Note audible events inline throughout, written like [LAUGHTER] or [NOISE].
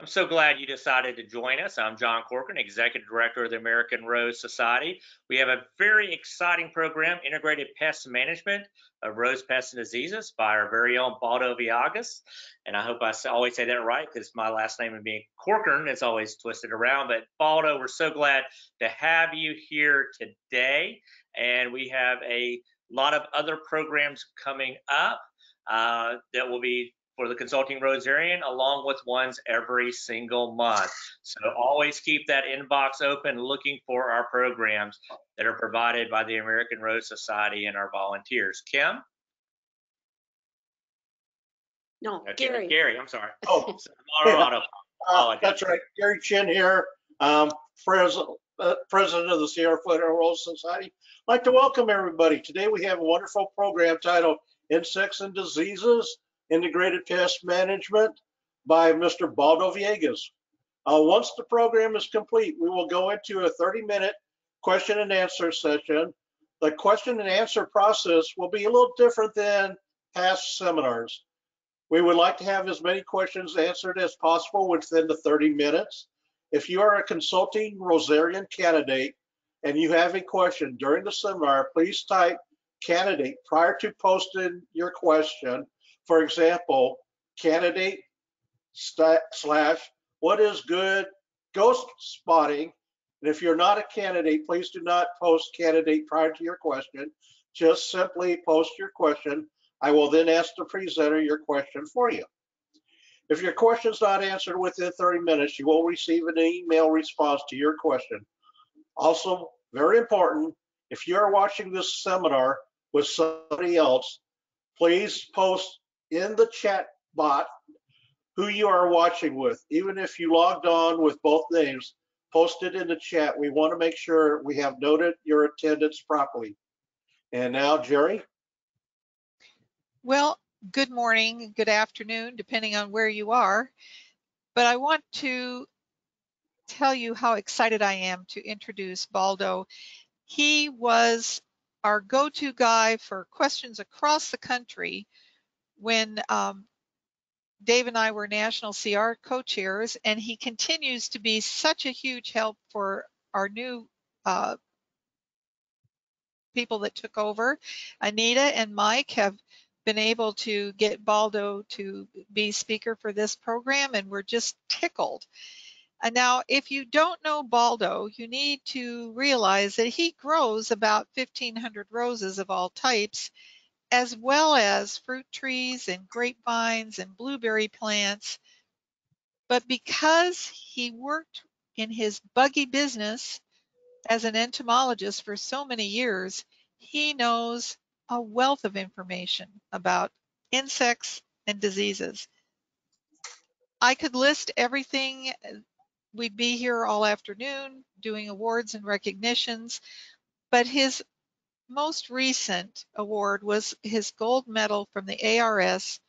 I'm so glad you decided to join us. I'm John Corcoran, Executive Director of the American Rose Society. We have a very exciting program, Integrated Pest Management of Rose Pests and Diseases by our very own Baldo Villegas. And I hope I always say that right because my last name being Corcoran is always twisted around. But Baldo, we're so glad to have you here today. And we have a lot of other programs coming up uh, that will be for the Consulting Rosarian, along with ones every single month. So always keep that inbox open looking for our programs that are provided by the American Rose Society and our volunteers. Kim? No, Uh, Gary. Gary, I'm sorry. [LAUGHS] Oh, Colorado. uh, that's right. Gary Chin here, um, president, uh, president of the Sierra Foothills Rose Society. I'd like to welcome everybody. Today we have a wonderful program titled Insects and Diseases, Integrated Pest Management by Mr. Baldo Villegas. Uh, once the program is complete, we will go into a 30-minute question and answer session. The question and answer process will be a little different than past seminars. We would like to have as many questions answered as possible within the 30 minutes. If you are a consulting Rosarian candidate and you have a question during the seminar, please type candidate prior to posting your question. For example, candidate slash what is good ghost spotting. And if you're not a candidate, please do not post candidate prior to your question. Just simply post your question. I will then ask the presenter your question for you. If your question is not answered within 30 minutes, you will receive an email response to your question. Also, very important, if you're watching this seminar with somebody else, please post in the chat bot who you are watching with. Even if you logged on with both names, post it in the chat. We want to make sure we have noted your attendance properly. And now, Jerry? Well, good morning, good afternoon, depending on where you are. But I want to tell you how excited I am to introduce Baldo. He was our go-to guy for questions across the country when um, Dave and I were national CR co-chairs, and he continues to be such a huge help for our new uh, people that took over. Anita and Mike have been able to get Baldo to be speaker for this program, and we're just tickled. And now, if you don't know Baldo, you need to realize that he grows about 1,500 roses of all types, as well as fruit trees and grapevines and blueberry plants. But because he worked in his buggy business as an entomologist for so many years, he knows a wealth of information about insects and diseases. I could list everything. We'd be here all afternoon doing awards and recognitions, but his most recent award was his gold medal from the ARS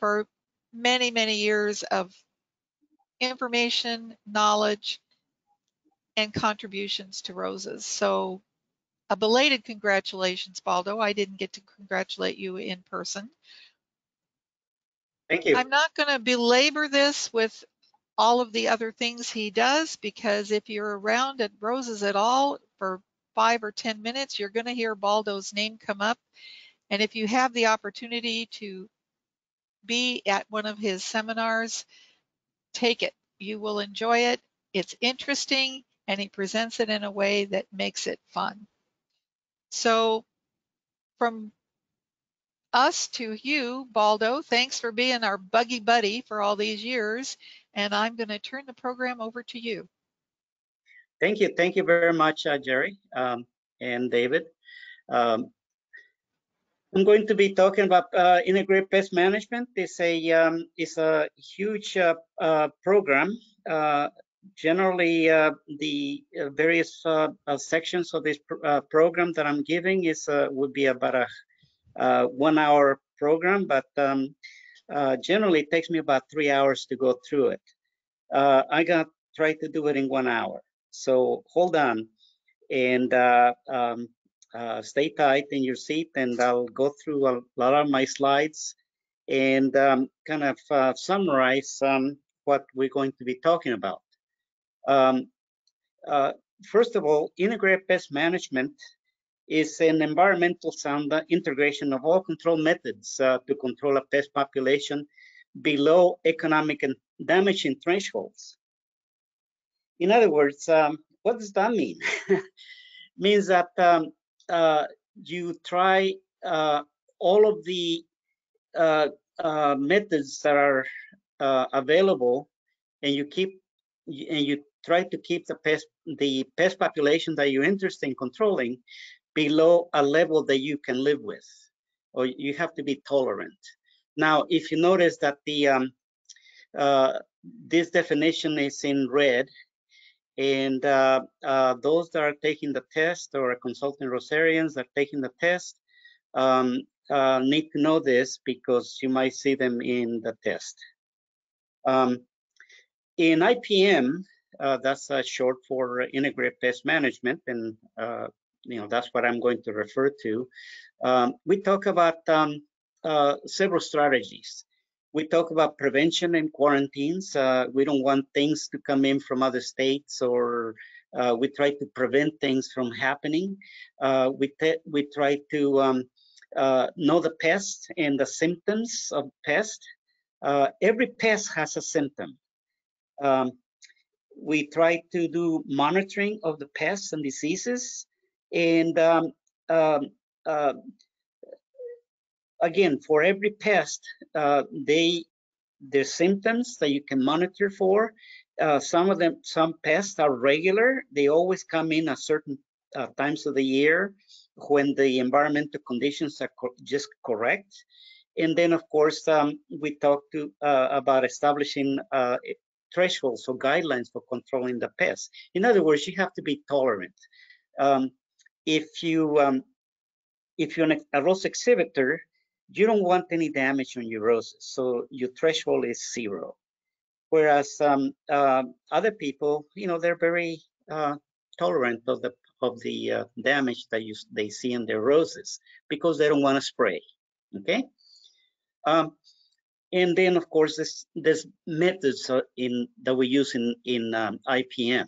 for many, many years of information, knowledge, and contributions to roses. So a belated congratulations, Baldo. I didn't get to congratulate you in person. Thank you. I'm not going to belabor this with all of the other things he does because if you're around at Roses at all for five or 10 minutes, you're going to hear Baldo's name come up. And if you have the opportunity to be at one of his seminars, take it. You will enjoy it. It's interesting and he presents it in a way that makes it fun. So from us to you, Baldo, thanks for being our buggy buddy for all these years. And I'm going to turn the program over to you. Thank you. Thank you very much, uh, Jerry um, and David. Um, I'm going to be talking about uh, integrated pest management. It's a um, it's a huge uh, uh program. Uh, generally, uh, the various sections of this pr program that I'm giving is would be about a one-hour program, but um, generally it takes me about three hours to go through it. I got try to do it in one hour. So hold on and uh, um, uh, stay tight in your seat and I'll go through a lot of my slides and um, kind of uh, summarize um, what we're going to be talking about. Um, uh, first of all, integrated pest management is an environmental sound integration of all control methods uh, to control a pest population below economic and damaging thresholds. In other words, um, what does that mean? [LAUGHS] means that um, uh, you try uh, all of the uh, uh methods that are uh, available and you keep and you try to keep the pest the pest population that you're interested in controlling below a level that you can live with or you have to be tolerant now if you notice that the um, uh, this definition is in red and uh, uh, those that are taking the test or consulting Rosarians that are taking the test um, uh, need to know this because you might see them in the test. Um, in IPM, uh, that's short for Integrated Pest Management, and uh, you know that's what I'm going to refer to. Um, we talk about um, uh, several strategies we talk about prevention and quarantines. Uh, we don't want things to come in from other states or uh, we try to prevent things from happening. Uh, we, we try to um, uh, know the pest and the symptoms of pest. Uh, every pest has a symptom. Um, we try to do monitoring of the pests and diseases and um, um uh, again, for every pest, uh, they there's symptoms that you can monitor for. Uh, some of them, some pests are regular. They always come in at certain uh, times of the year when the environmental conditions are co just correct. And then, of course, um, we talk to uh, about establishing uh, thresholds or guidelines for controlling the pests. In other words, you have to be tolerant. Um, if you um, if you're an, a rose exhibitor, you don't want any damage on your roses, so your threshold is zero. Whereas um, uh, other people, you know, they're very uh, tolerant of the of the uh, damage that you they see in their roses because they don't want to spray. Okay. Um, and then, of course, this this methods in that we use in in um, IPM.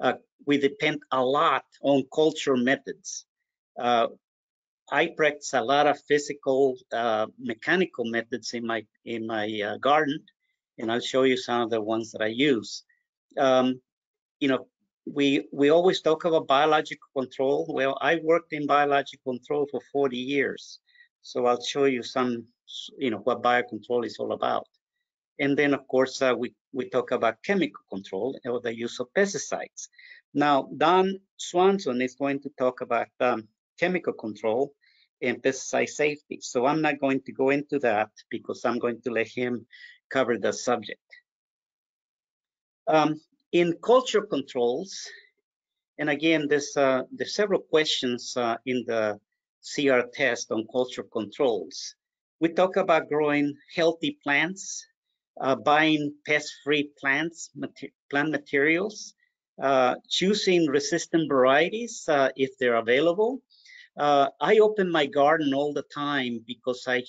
Uh, we depend a lot on culture methods. I practice a lot of physical, uh, mechanical methods in my in my uh, garden, and I'll show you some of the ones that I use. Um, you know, we we always talk about biological control. Well, I worked in biological control for 40 years, so I'll show you some, you know, what biocontrol is all about. And then, of course, uh, we we talk about chemical control or the use of pesticides. Now, Don Swanson is going to talk about um, chemical control and pesticide safety. So I'm not going to go into that because I'm going to let him cover the subject. Um, in culture controls, and again, there's, uh, there's several questions uh, in the CR test on culture controls. We talk about growing healthy plants, uh, buying pest-free plants, mater plant materials, uh, choosing resistant varieties uh, if they're available, uh, I open my garden all the time because I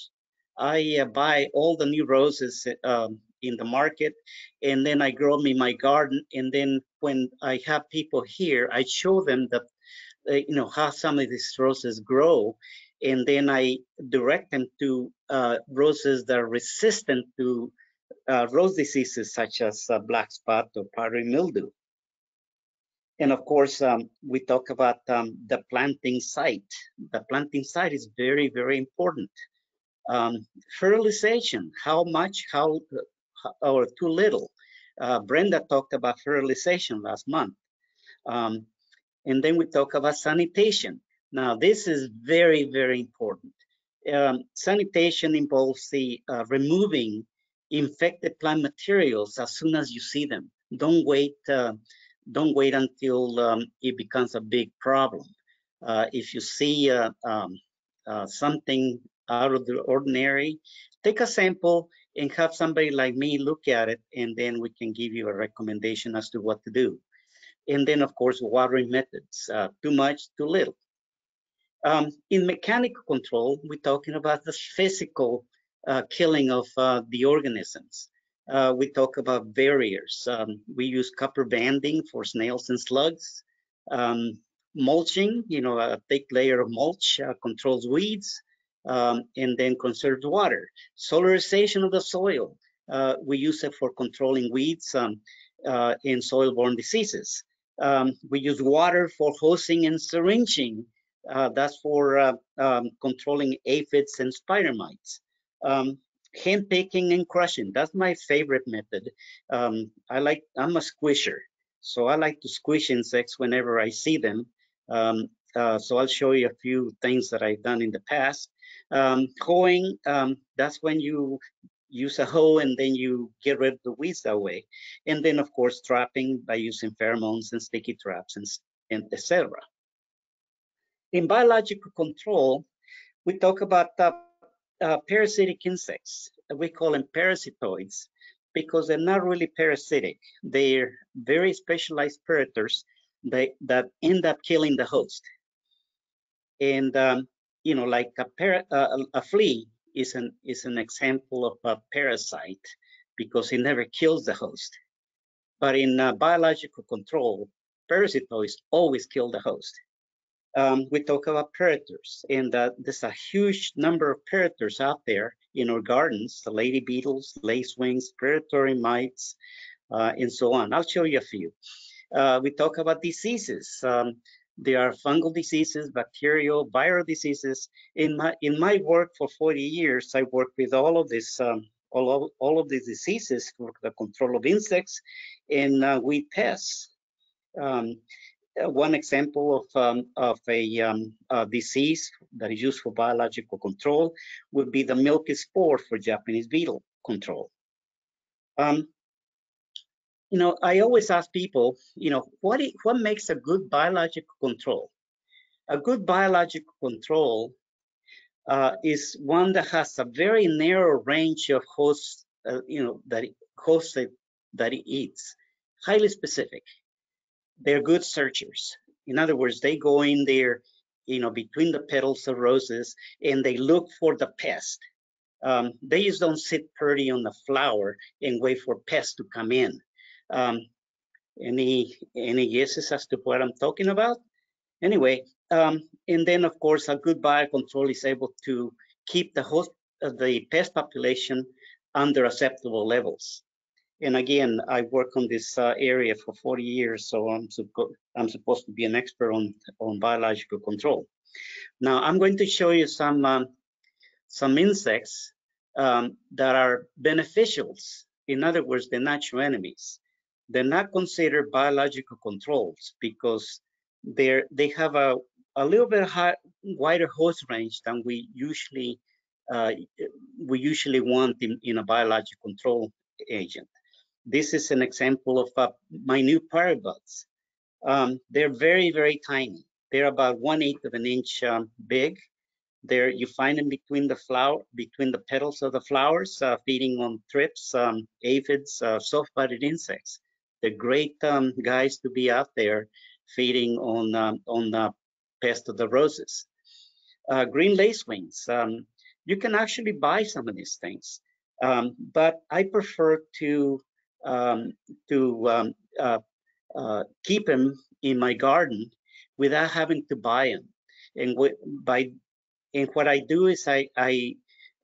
I uh, buy all the new roses um, in the market and then I grow them in my garden. And then when I have people here, I show them that, uh, you know, how some of these roses grow. And then I direct them to uh, roses that are resistant to uh, rose diseases such as uh, black spot or powdery mildew. And of course, um, we talk about um, the planting site. The planting site is very, very important. Um, fertilization, how much, how, or too little. Uh, Brenda talked about fertilization last month. Um, and then we talk about sanitation. Now, this is very, very important. Um, sanitation involves the uh, removing infected plant materials as soon as you see them. Don't wait uh, don't wait until um, it becomes a big problem. Uh, if you see uh, um, uh, something out of the ordinary, take a sample and have somebody like me look at it, and then we can give you a recommendation as to what to do. And then, of course, watering methods, uh, too much, too little. Um, in mechanical control, we're talking about the physical uh, killing of uh, the organisms. Uh, we talk about barriers. Um, we use copper banding for snails and slugs. Um, mulching, you know, a thick layer of mulch uh, controls weeds um, and then conserves water. Solarization of the soil, uh, we use it for controlling weeds um, uh, in soil-borne diseases. Um, we use water for hosing and syringing. Uh, that's for uh, um, controlling aphids and spider mites. Hand picking and crushing, that's my favorite method. Um, I like, I'm a squisher. So I like to squish insects whenever I see them. Um, uh, so I'll show you a few things that I've done in the past. Um, hoeing, um, that's when you use a hoe and then you get rid of the weeds that way. And then of course trapping by using pheromones and sticky traps and, and etc. In biological control, we talk about uh, uh, parasitic insects. We call them parasitoids because they're not really parasitic. They're very specialized predators that, that end up killing the host. And, um, you know, like a, par uh, a flea is an, is an example of a parasite because it never kills the host. But in uh, biological control, parasitoids always kill the host. Um, we talk about predators, and uh, there's a huge number of predators out there in our gardens, the lady beetles, lacewings, predatory mites, uh, and so on. I'll show you a few. Uh, we talk about diseases. Um, there are fungal diseases, bacterial, viral diseases. In my in my work for 40 years, I worked with all of this, um, all of all of these diseases for the control of insects and uh, weed pests. Um, one example of, um, of a, um, a, disease that is used for biological control would be the milky spore for Japanese beetle control. Um, you know, I always ask people, you know, what, what makes a good biological control? A good biological control uh, is one that has a very narrow range of hosts, uh, you know, that it, hosts that it eats, highly specific they're good searchers. In other words, they go in there, you know, between the petals of roses and they look for the pest. Um, they just don't sit pretty on the flower and wait for pests to come in. Um, any any guesses as to what I'm talking about? Anyway, um, and then of course a good biocontrol is able to keep the host uh, the pest population under acceptable levels and again, I work on this uh, area for 40 years, so I'm, I'm supposed to be an expert on, on biological control. Now, I'm going to show you some, um, some insects um, that are beneficials. In other words, they're natural enemies. They're not considered biological controls because they're, they have a, a little bit high, wider host range than we usually uh, we usually want in, in a biological control agent. This is an example of uh, minute pirate bugs. Um, they're very, very tiny. They're about one eighth of an inch um, big. There, you find them between the flower, between the petals of the flowers, uh, feeding on thrips, um, aphids, uh, soft-bodied insects. They're great um, guys to be out there feeding on um, on the pest of the roses. Uh, green lacewings. Um, you can actually buy some of these things, um, but I prefer to um, to um, uh, uh, keep them in my garden without having to buy them. And what, by and what I do is I I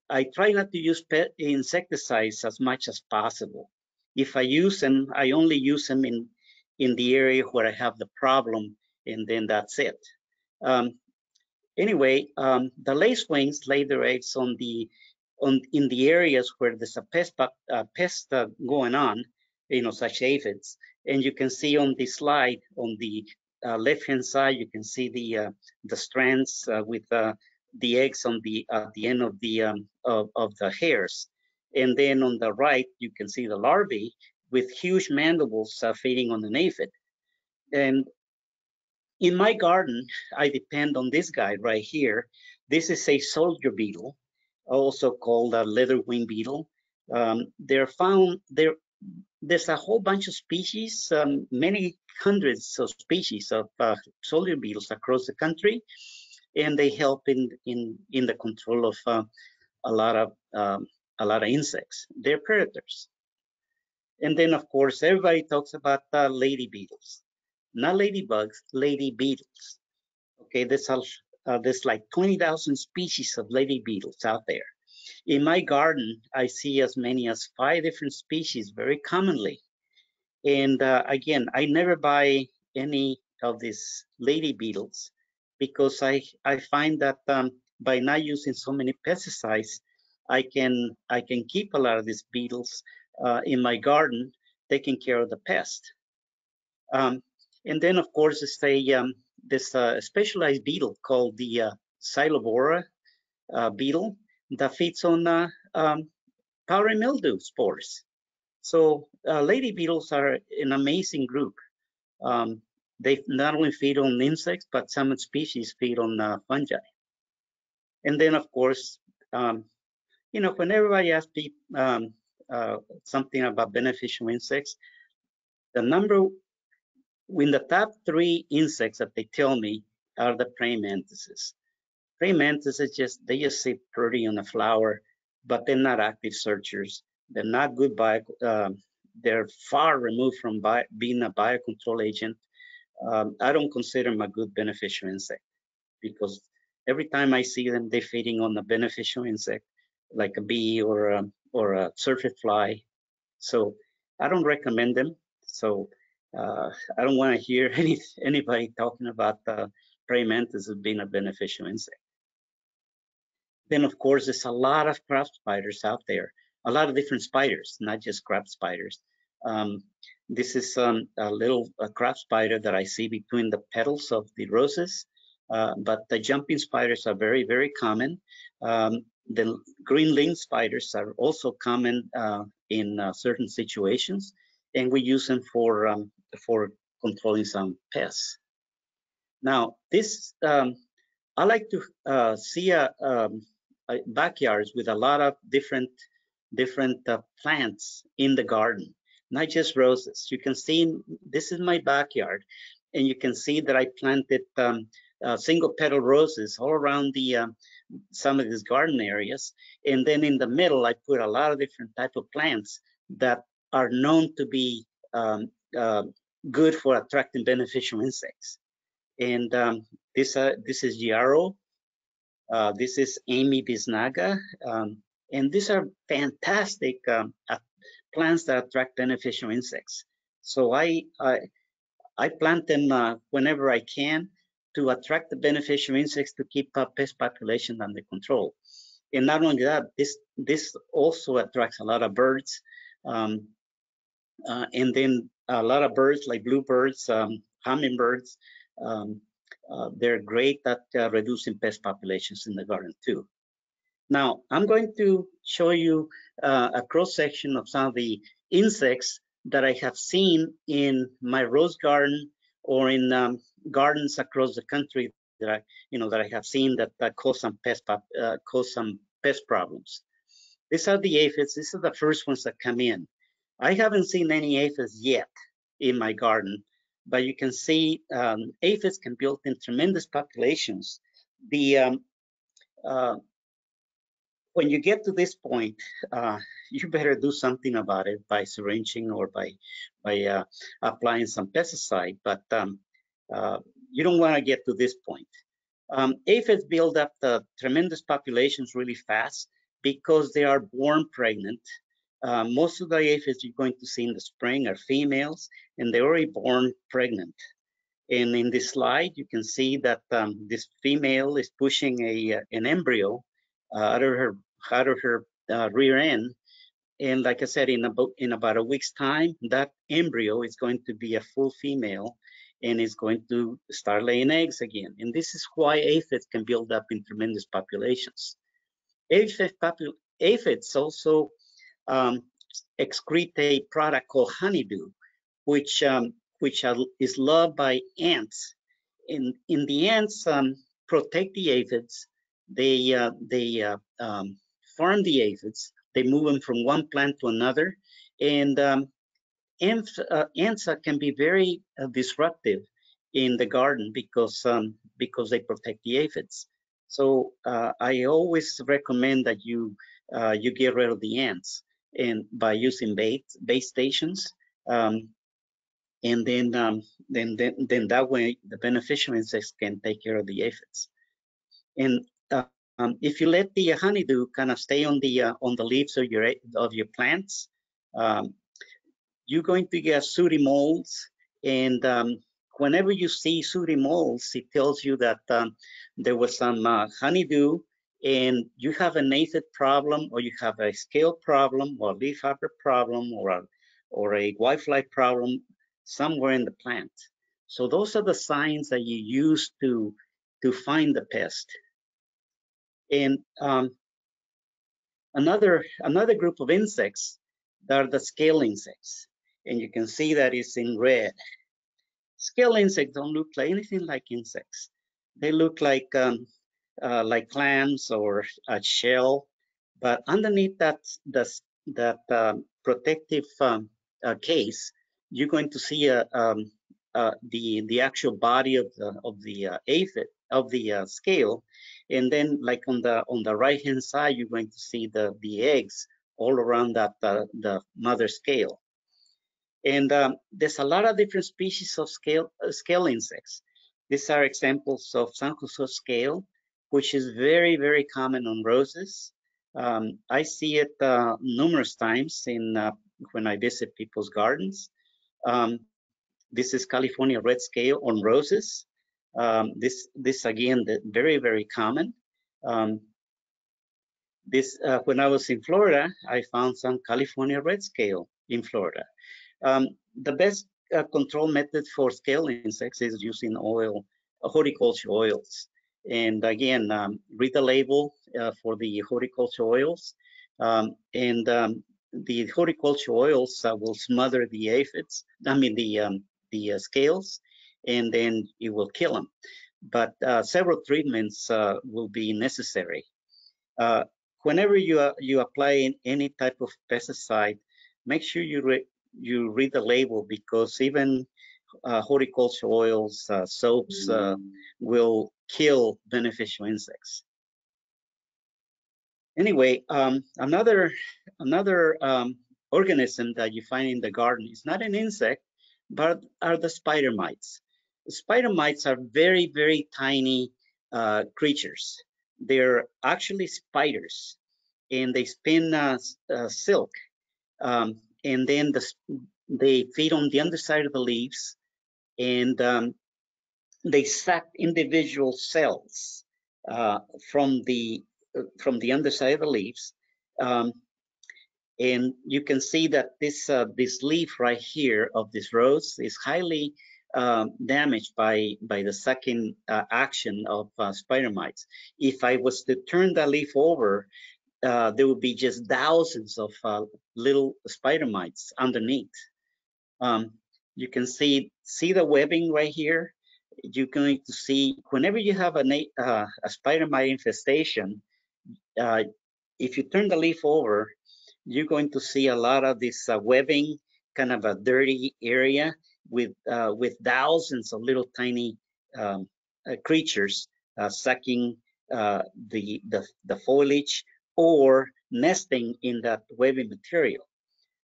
I try not to use pet insecticides as much as possible. If I use them, I only use them in in the area where I have the problem, and then that's it. Um, anyway, um, the lacewings lay their eggs on the on in the areas where there's a pest uh, pest going on, you know, such aphids. And you can see on the slide on the uh, left-hand side, you can see the uh, the strands uh, with uh, the eggs on the at the end of the um, of, of the hairs. And then on the right, you can see the larvae with huge mandibles feeding on an aphid. And in my garden, I depend on this guy right here. This is a soldier beetle, also called a leatherwing beetle. Um, they're found, they're, there's a whole bunch of species, um, many hundreds of species of uh, soldier beetles across the country, and they help in in in the control of uh, a lot of um, a lot of insects. They're predators. And then of course, everybody talks about uh, lady beetles, not ladybugs, lady beetles. Okay, there's, a, uh, there's like 20,000 species of lady beetles out there. In my garden, I see as many as five different species very commonly. And uh, again, I never buy any of these lady beetles because I, I find that um, by not using so many pesticides, I can I can keep a lot of these beetles uh, in my garden, taking care of the pest. Um, and then, of course, it's a um, this uh, specialized beetle called the uh, Psyllobora uh, beetle that feeds on uh, um, powdery mildew spores. So uh, lady beetles are an amazing group. Um, they not only feed on insects, but some species feed on uh, fungi. And then, of course, um, you know, when everybody asks people um, uh, something about beneficial insects, the number, when the top three insects that they tell me are the praying mantises. Praying mantises just, they just sit pretty on a flower, but they're not active searchers. They're not good bio, uh, they're far removed from bio, being a biocontrol agent. Um, I don't consider them a good beneficial insect because every time I see them, they're feeding on a beneficial insect like a bee or a, or a syrphid fly. So I don't recommend them. So uh, I don't want to hear [LAUGHS] any anybody talking about uh, praying mantis as being a beneficial insect. Then of course there's a lot of crab spiders out there, a lot of different spiders, not just crab spiders. Um, this is um, a little a crab spider that I see between the petals of the roses. Uh, but the jumping spiders are very, very common. Um, the green lynx spiders are also common uh, in uh, certain situations, and we use them for um, for controlling some pests. Now, this um, I like to uh, see a, um, a backyards with a lot of different different uh, plants in the garden, not just roses. You can see this is my backyard, and you can see that I planted um, uh, single petal roses all around the uh, some of these garden areas. And then in the middle, I put a lot of different type of plants that are known to be um, uh, good for attracting beneficial insects. And um, this uh, this is yarrow. Uh, this is Ammi visnaga. Um, and these are fantastic um, plants that attract beneficial insects. So I I, I plant them uh, whenever I can to attract the beneficial insects to keep uh, pest population under control. And not only that, this this also attracts a lot of birds, um, uh, and then a lot of birds like bluebirds, um, hummingbirds. Um, uh, they're great at uh, reducing pest populations in the garden too. Now, I'm going to show you uh, a cross section of some of the insects that I have seen in my rose garden or in um, gardens across the country that I, you know, that I have seen that, that cause some pest uh, cause some pest problems. These are the aphids. These are the first ones that come in. I haven't seen any aphids yet in my garden, but you can see um, aphids can build in tremendous populations. The um, uh, when you get to this point, uh, [LAUGHS] you better do something about it by syringing or by by uh, applying some pesticide. But um, uh, you don't want to get to this point. Um, aphids build up the tremendous populations really fast because they are born pregnant. Uh, most of the aphids you're going to see in the spring are females and they're already born pregnant. And in this slide, you can see that um, this female is pushing a uh, an embryo uh, out of her out of her uh, rear end. And like I said, in about in about a week's time, that embryo is going to be a full female and is going to start laying eggs again. And this is why aphids can build up in tremendous populations. Aphid popul aphids also um, excrete a product called honeydew, which um, which is loved by ants. In in the ants um, protect the aphids. They uh, they uh, um, farm the aphids. They move them from one plant to another, and um, ants, uh, ants can be very uh, disruptive in the garden because um, because they protect the aphids. So uh, I always recommend that you uh, you get rid of the ants. And by using base, bait stations. Um, and then, um, then, then, then that way the beneficial insects can take care of the aphids. And uh, um, if you let the honeydew kind of stay on the uh, on the leaves of your of your plants, um, you're going to get sooty molds. And um, whenever you see sooty molds, it tells you that um, there was some uh, honeydew and you have an aphid problem or you have a scale problem or a leafhopper problem or a, or a whitefly problem somewhere in the plant. So those are the signs that you use to, to find the pest. And um, another, another group of insects that are the scale insects. And you can see that it's in red. Scale insects don't look like anything like insects. They look like um, uh, like clams or a shell, but underneath that that that um, protective um, uh, case, you're going to see a, um, uh, the the actual body of the of the uh, aphid of the uh, scale, and then like on the on the right hand side, you're going to see the the eggs all around that the mother scale. And um, there's a lot of different species of scale scale insects. These are examples of San Jose scale, which is very, very common on roses. Um, I see it uh, numerous times in uh, when I visit people's gardens. Um, this is California red scale on roses. Um, this, this again, the, very, very common. Um, this, uh, when I was in Florida, I found some California red scale in Florida. Um, the best uh, control method for scale insects is using oil, horticulture oils. And again, um, read the label uh, for the horticulture oils. Um, and um, the horticulture oils uh, will smother the aphids, I mean the, um, the uh, scales, and then it will kill them. But uh, several treatments uh, will be necessary. Uh, whenever you, you apply any type of pesticide, make sure you, re you read the label because even uh, horticulture oils, uh, soaps uh, will kill beneficial insects. Anyway, um, another another um, organism that you find in the garden is not an insect, but are the spider mites. spider mites are very, very tiny uh, creatures. They're actually spiders, and they spin uh, uh, silk, um, and then the, they feed on the underside of the leaves, and um, they suck individual cells uh, from the from the underside of the leaves. Um, and you can see that this uh, this leaf right here of this rose is highly um, damaged by by the sucking uh, action of uh, spider mites. If I was to turn that leaf over, uh, there would be just thousands of uh, little spider mites underneath. Um, you can see see the webbing right here you're going to see whenever you have a, uh, a spider mite infestation, uh, if you turn the leaf over, you're going to see a lot of this uh, webbing, kind of a dirty area with uh, with thousands of little tiny um, uh, creatures uh, sucking the, the the foliage or nesting in that webbing material.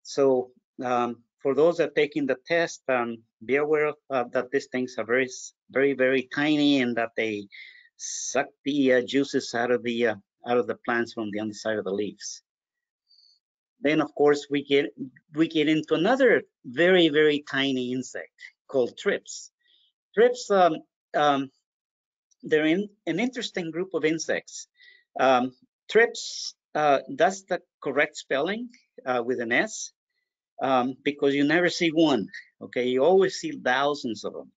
So um, for those that are taking the test, um, be aware of, uh, that these things are very, very, very tiny and that they suck the uh, juices out of the uh, out of the plants from the underside of the leaves. Then, of course, we get we get into another very, very tiny insect called thrips. Thrips, um, um, they're in an interesting group of insects. Um, thrips, uh, that's the correct spelling uh, with an S um, because you never see one. Okay, you always see thousands of them.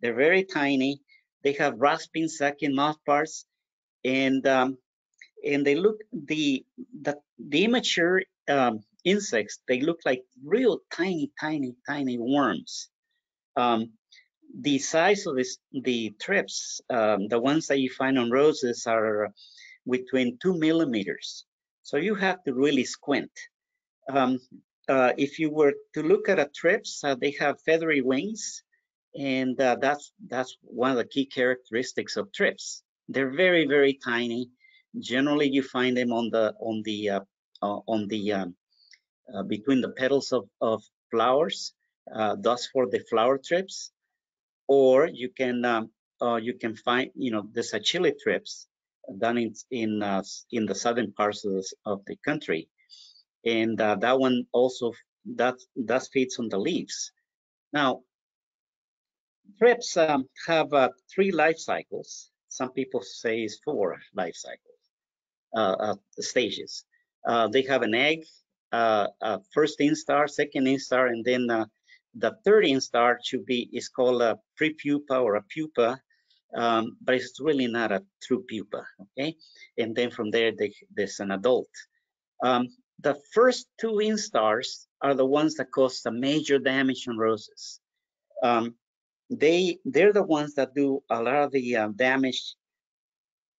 They're very tiny. They have rasping, sucking mouthparts, and um, and they look the the, the immature um, insects. They look like real tiny, tiny, tiny worms. Um, the size of this, the thrips, um, the ones that you find on roses, are between two millimeters. So you have to really squint. Um, uh, if you were to look at a thrips, uh, they have feathery wings, and uh, that's that's one of the key characteristics of thrips. They're very very tiny. Generally, you find them on the on the uh, uh, on the um, between the petals of, of flowers, thus for the flower thrips, or you can um, you can find you know there's a chili thrips done in in in the southern parts of the, of the country, and uh, that one also that that feeds on the leaves. Now, thrips um, have uh, three life cycles. Some people say it's four life cycles uh, stages. they have an egg, first instar, second instar, and then the third instar should be is called a prepupa or a pupa, um, but it's really not a true pupa. Okay, and then from there they, there's an adult. Um, the first two instars are the ones that cause the major damage on roses. Um, they they're the ones that do a lot of the uh, damage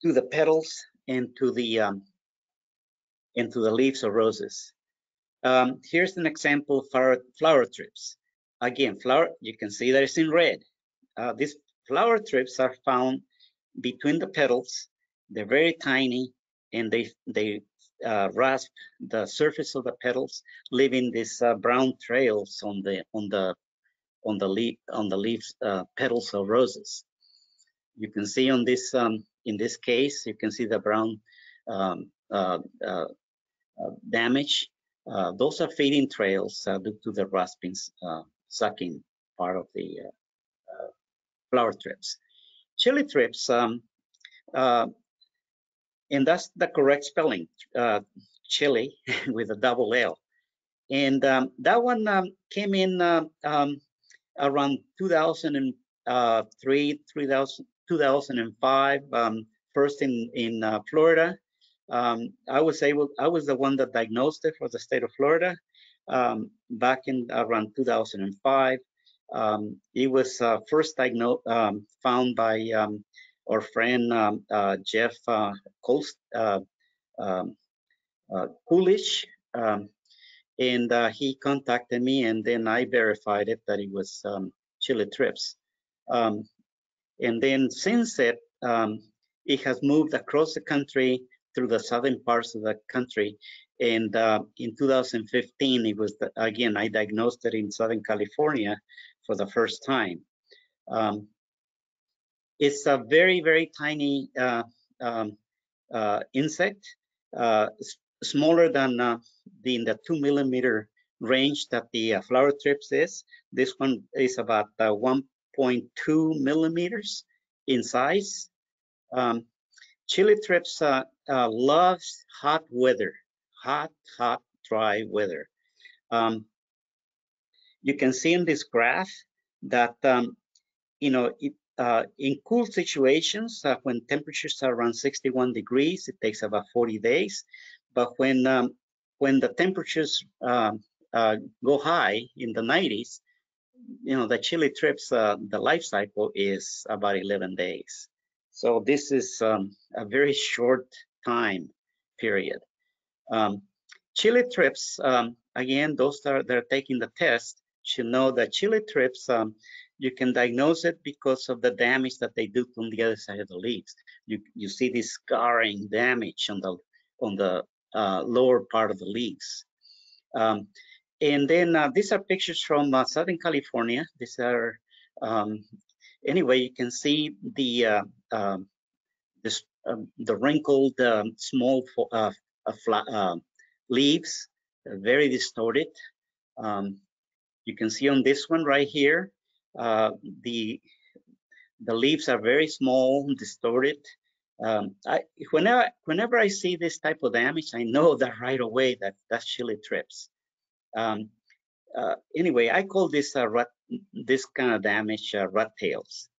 to the petals and to the um, into the leaves of roses. Um, here's an example of flower, thrips. Again, flower, you can see that it's in red. Uh, these flower thrips are found between the petals. They're very tiny and they they uh, rasp the surface of the petals, leaving these uh, brown trails on the on the on the leaf on the leaves uh, petals of roses. You can see on this um, in this case, you can see the brown um, uh, uh, uh, damage. those are feeding trails due to the rasping, sucking part of the flower thrips. Chili thrips, um, and that's the correct spelling, chili [LAUGHS] with a double L. And um, that one um, came in uh, um, around 2003, 3000, 2005, um, first in, in uh, Florida. Um, I was able, I was the one that diagnosed it for the state of Florida back in around 2005. Um, it was uh, first diagnosed, found by our friend um, uh, Jeff uh, uh, uh, Coolidge, and uh, he contacted me, and then I verified it that it was chili Thrips. Um, and then since it, um, it has moved across the country through the southern parts of the country. And uh, in 2015, it was, the, again, I diagnosed it in Southern California for the first time. Um, it's a very, very tiny uh, um, uh, insect, uh, smaller than uh, the, in the two millimeter range that the uh, flower thrips is. This one is about uh, 1.2 millimeters in size. Um, chili thrips loves hot weather, hot, hot, dry weather. Um, you can see in this graph that, um, you know, it, uh, in cool situations, uh, when temperatures are around 61 degrees, it takes about 40 days. But when um, when the temperatures um, uh, go high in the 90s, you know, the chili thrips. uh, the life cycle is about 11 days. So this is um, a very [LAUGHS] short time period. Um, chili thrips um, again, those that are, that are taking the test should know that chili thrips um, you can diagnose it because of the damage that they do on the other side of the leaves. You, you see this scarring damage on the on the uh, lower part of the leaves. Um, and then uh, these are pictures from uh, Southern California. These are, um, anyway, you can see the uh, um, this, um, the wrinkled um, small uh, uh, leaves, very distorted. Um, you can see on this one right here, the the leaves are very small, distorted. Um, I, whenever, whenever I see this type of damage, I know [LAUGHS] that right away that that's chili thrips. Um, uh, anyway, I call this uh, rat, this kind of damage uh, rat tails.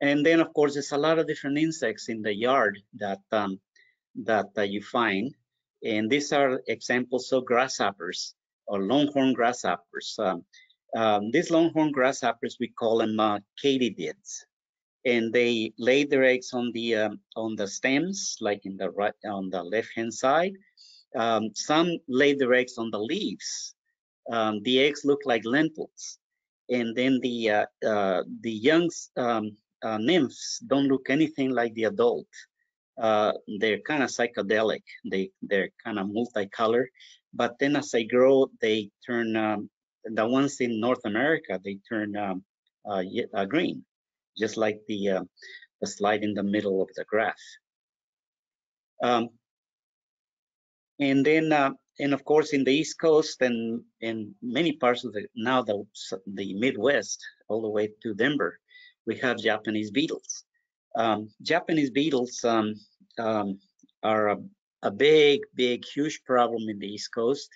And then, of course, there's a lot of different insects in the yard that um, that uh, you find, and these are examples of grasshoppers or longhorn grasshoppers. Um, um, these longhorn grasshoppers, we call them uh, katydids and they lay their eggs on the um, on the stems, like in the right on the left hand side. Um, some lay their eggs on the leaves. Um, the eggs look like lentils, and then the uh, uh, the young um, uh, nymphs don't look anything like the adult. uh, they're kind of psychedelic. They they're kind of multicolor, but then as they grow, they turn. The ones in North America, they turn um, uh, uh, green, just like the uh, the slide in the middle of the graph. Um, and then, uh, and of course, in the East Coast and in many parts of the now the the Midwest, all the way to Denver, we have Japanese beetles. Um, Japanese beetles um, um, are a, a, big, big, huge problem in the East Coast.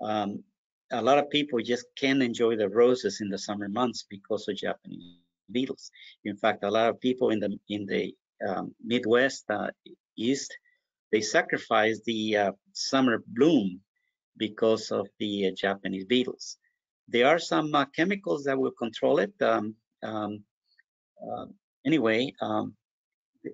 Um, a lot of people just can't enjoy the roses in the summer months because of Japanese beetles. In fact, a lot of people in the in the um, Midwest, uh, East, they sacrifice the uh, summer bloom because of the uh, Japanese beetles. There are some uh, chemicals that will control it. Um, um, uh, anyway, um,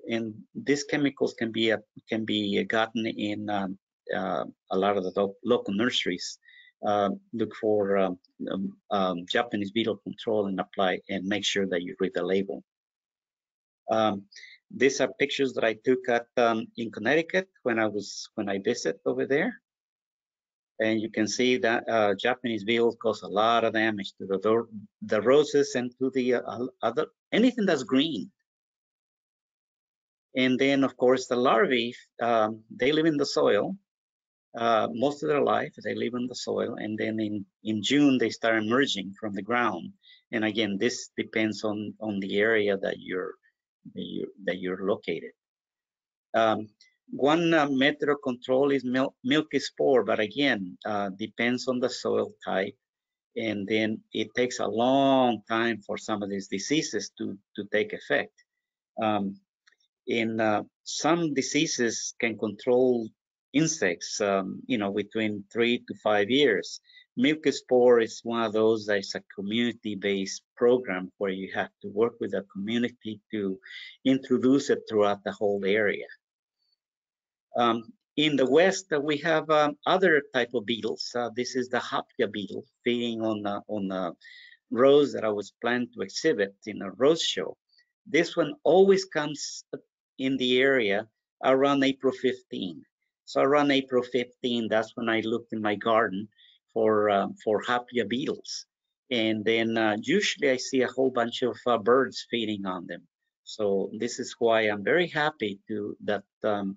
and these chemicals can be uh, can be gotten in um, a lot of the local nurseries. Uh, look for um, um, um, Japanese beetle control and apply and make sure that you read the label. Um, these are pictures that I took at um, in Connecticut when I was when I visit over there, and you can see that uh, Japanese beetles cause a lot of damage to the the roses and to the uh, other anything that's green. And then, of course, the larvae, um, they live in the soil uh, most of their life. They live in the soil, and then in in June they start emerging from the ground. And again, this depends on on the area that you're that you're, that you're located. Um, one uh, method of control is mil milky spore, but again, uh, depends on the soil type. And then it takes a long time for some of these diseases to, to take effect. Um, in uh, some diseases can control insects, um, you know, between three to five years. Milky Spore is one of those that's a community-based program where you have to work with the community to introduce it throughout the whole area. Um, in the west, uh, we have um, other type of beetles. Uh, this is the Hoplia beetle feeding on uh, on a rose that I was planned to exhibit in a rose show. This one always comes in the area around April 15. So around April 15, that's when I looked in my garden for uh, for Hoplia beetles. And then uh, usually I see a whole bunch of uh, birds feeding on them. So this is why I'm very happy to that um,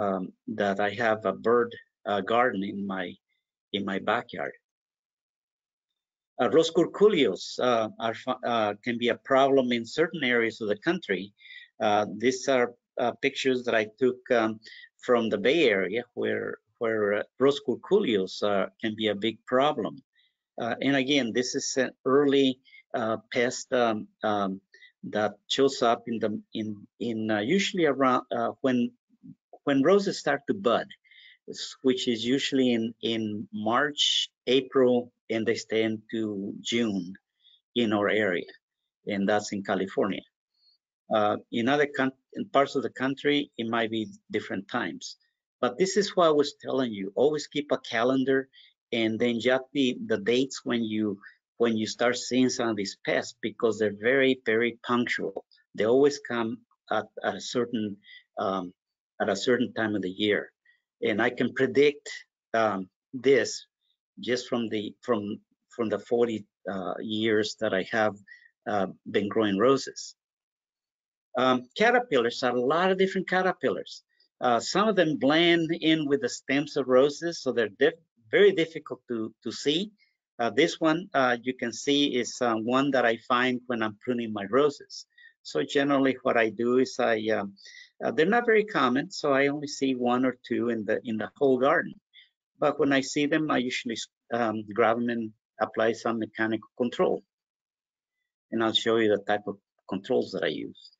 um, that I have a bird uh, garden in my in my backyard. Uh, Rose curculios uh, are, uh, can be a problem in certain areas of the country. These are pictures that I took um, from the Bay Area where where uh, Rose curculios uh, can be a big problem. Uh, and again, this is an early uh, pest um, um, that shows up in the in in uh, usually around uh, when when roses start to bud, which is usually in in March, April, and they stay into June in our area, and that's in California. in other in parts of the country, it might be different times. But this is what I was telling you. Always keep a calendar and then jot the, the dates when you when you start seeing some of these pests because they're very, very punctual. They always come at, at a certain um, at a certain time of the year. And I can predict um, this just from the from from the 40 uh, years that I have uh, been growing roses. Um, caterpillars are a lot of different caterpillars. Uh, some of them blend in with the stems of roses, so they're diff very difficult to, to see. Uh, this one uh, you can see is uh, one that I find when I'm pruning my roses. So generally what I do is I, um, uh, they're not very common, so I only see one or two in the, in the whole garden. But when I see them, I usually um, grab them and apply some mechanical control. And I'll show you the type of controls that I use.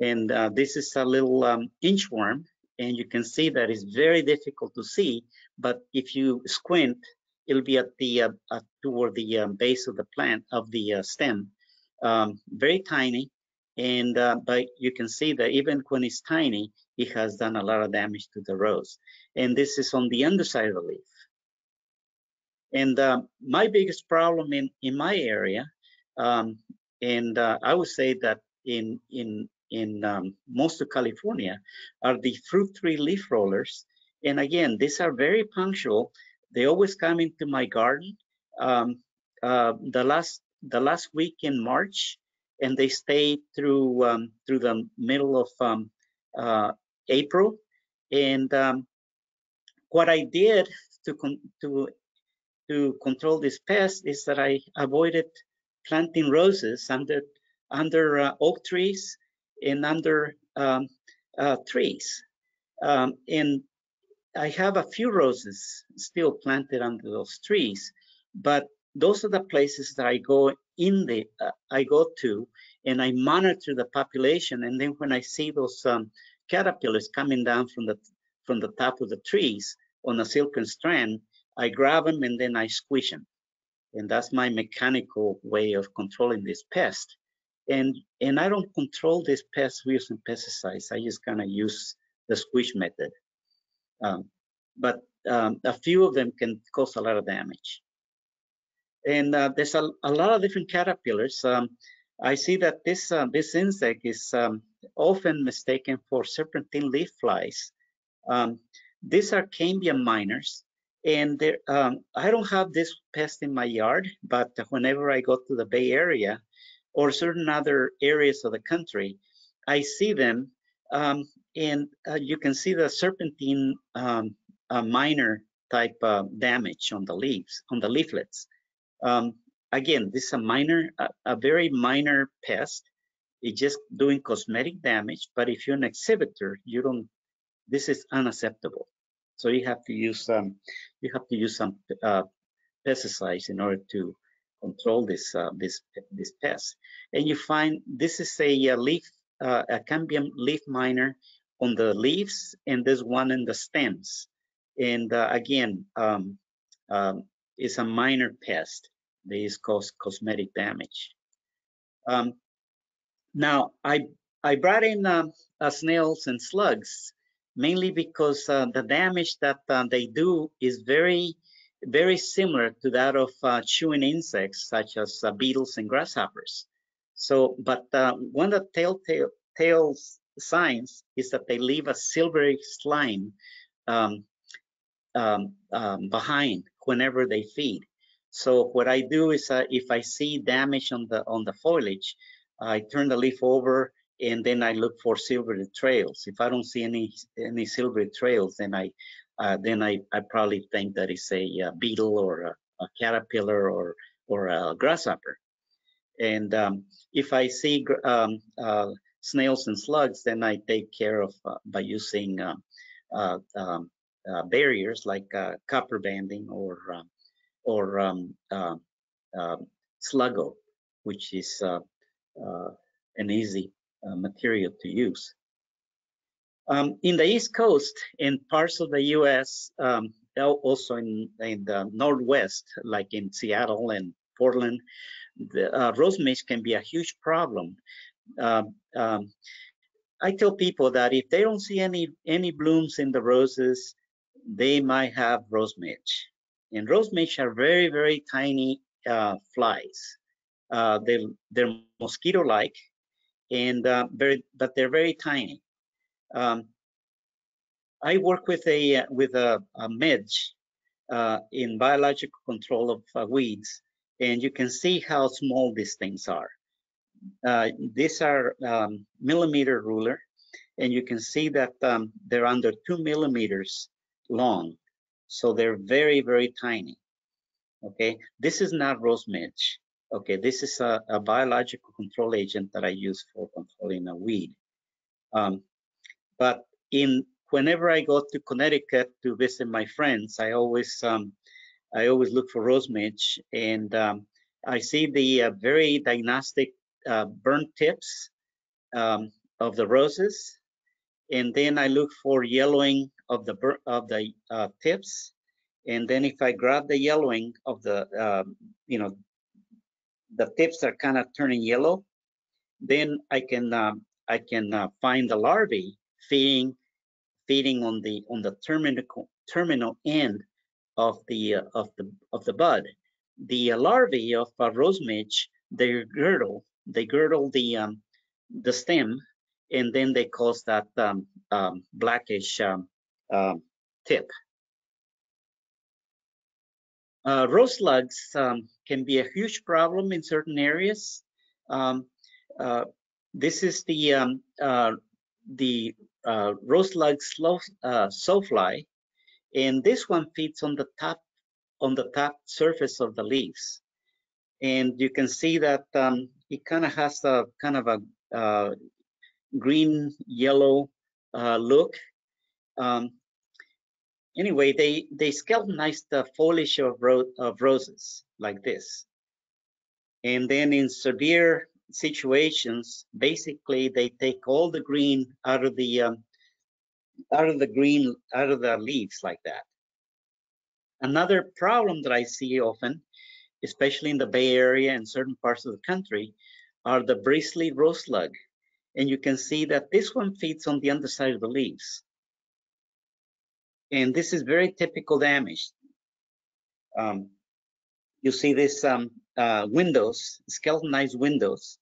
And uh, this is a little um, inchworm, and you can see that it's very difficult to see, but if you squint, it'll be at the uh, uh, toward the um, base of the plant of the uh, stem, um, very tiny, and uh, but you can see that even when it's tiny, it has done a lot of damage to the rose. And this is on the underside of the leaf. And uh, my biggest problem in in my area, um, and uh, I would say that in in in um, most of California are the fruit tree leaf rollers. And again, these are very punctual. They always come into my garden. Um, uh, the last the last week in March, and they stay through um, through the middle of um, uh, April. And um, what I did to to to control this pest is that I avoided planting roses under under uh, oak trees and under um, uh, trees. Um, and I have a few roses still planted under those trees, but those are the places that I go in the uh, I go to and I monitor the population. And then when I see those um, caterpillars coming down from the from the top of the trees on a silken strand, I grab them and then I squish them. And that's my mechanical way of controlling this pest. And and I don't control this pest using pesticides. I just kind of use the squish method. Um, but um, a few of them can cause a lot of damage. And uh, there's a, a, lot of different caterpillars. Um, I see that this uh, this insect is um, often mistaken for serpentine leaf flies. Um, these are cambium miners, and um, I don't have this pest in my yard, but whenever I go to the Bay Area or certain other areas of the country, I see them, um, and uh, you can see the serpentine um, uh, miner type uh, damage on the leaves, on the leaflets. Um, again, this is a minor, a, a, very minor pest. It's just doing cosmetic damage, but if you're an exhibitor, you don't, this is unacceptable. So you have to use some, you have to use some uh, pesticides in order to control this uh, this this pest. And you find this is a, a leaf, uh, a cambium leaf miner on the leaves, and this one in the stems. And uh, again, um, um, is a minor pest. These cause cosmetic damage. Um, now, I I brought in uh, uh, snails and slugs mainly because uh, the damage that uh, they do is very very similar to that of uh, chewing insects such as uh, beetles and grasshoppers. So, but one of the telltale tale signs is that they leave a silvery slime um, um, um, behind whenever they feed. So what I do is uh, if I see damage on the on the foliage, I turn the leaf over and then I look for silvery trails. If I don't see any any silvery trails, then I uh, then I, I probably think that it's a, a beetle or a, a, caterpillar or or a grasshopper. And um, if I see um, uh, snails and slugs, then I take care of uh, by using um, uh, um, uh, barriers like copper banding or um, or um, sluggo, which is an easy material to use. Um, in the East Coast, in parts of the U.S., um, also in, in the Northwest, like in Seattle and Portland, the uh, rose midge can be a huge problem. Uh, um, I tell people that if they don't see any any blooms in the roses, they might have rose midge. And rose midge are very, very tiny uh, flies. Uh, they, they're mosquito-like, and uh, very, but they're very tiny. Um, I work with a with a, a midge uh, in biological control of uh, weeds, and you can see how small these things are. Uh, these are um, millimeter ruler, and you can see that um, they're under two millimeters long. So they're very, very tiny. Okay, this is not rose midge. Okay, this is a, a biological control agent that I use for controlling a weed. Um, but in whenever I go to Connecticut to visit my friends, I always um, I always look for rose and um, I see the uh, very diagnostic uh, burnt tips um, of the roses, and then I look for yellowing of the of the uh, tips, and then if I grab the yellowing of the uh, you know the tips are kind of turning yellow, then I can um, I can uh, find the larvae feeding feeding on the on the terminal terminal end of the uh, of the of the bud. The larvae of rose midge they girdle they girdle the um, the stem and then they cause that um, um, blackish um, um, tip. Uh, rose slugs um, can be a huge problem in certain areas. Uh, this is the uh, the uh, rose slug slow, uh, sawfly, and this one feeds on the top on the top surface of the leaves, and you can see that um, it kind of has a kind of a uh, green yellow look. Um, anyway, they they skeletonize the foliage of, ro of roses like this. And then in severe situations, basically they take all the green out of the um, out of the green out of the leaves like that. Another problem that I see often, especially in the Bay Area and certain parts of the country, are the bristly rose slug. And you can see that this one feeds on the underside of the leaves. And this is very typical damage. Um, you see this um, uh, windows, skeletonized windows.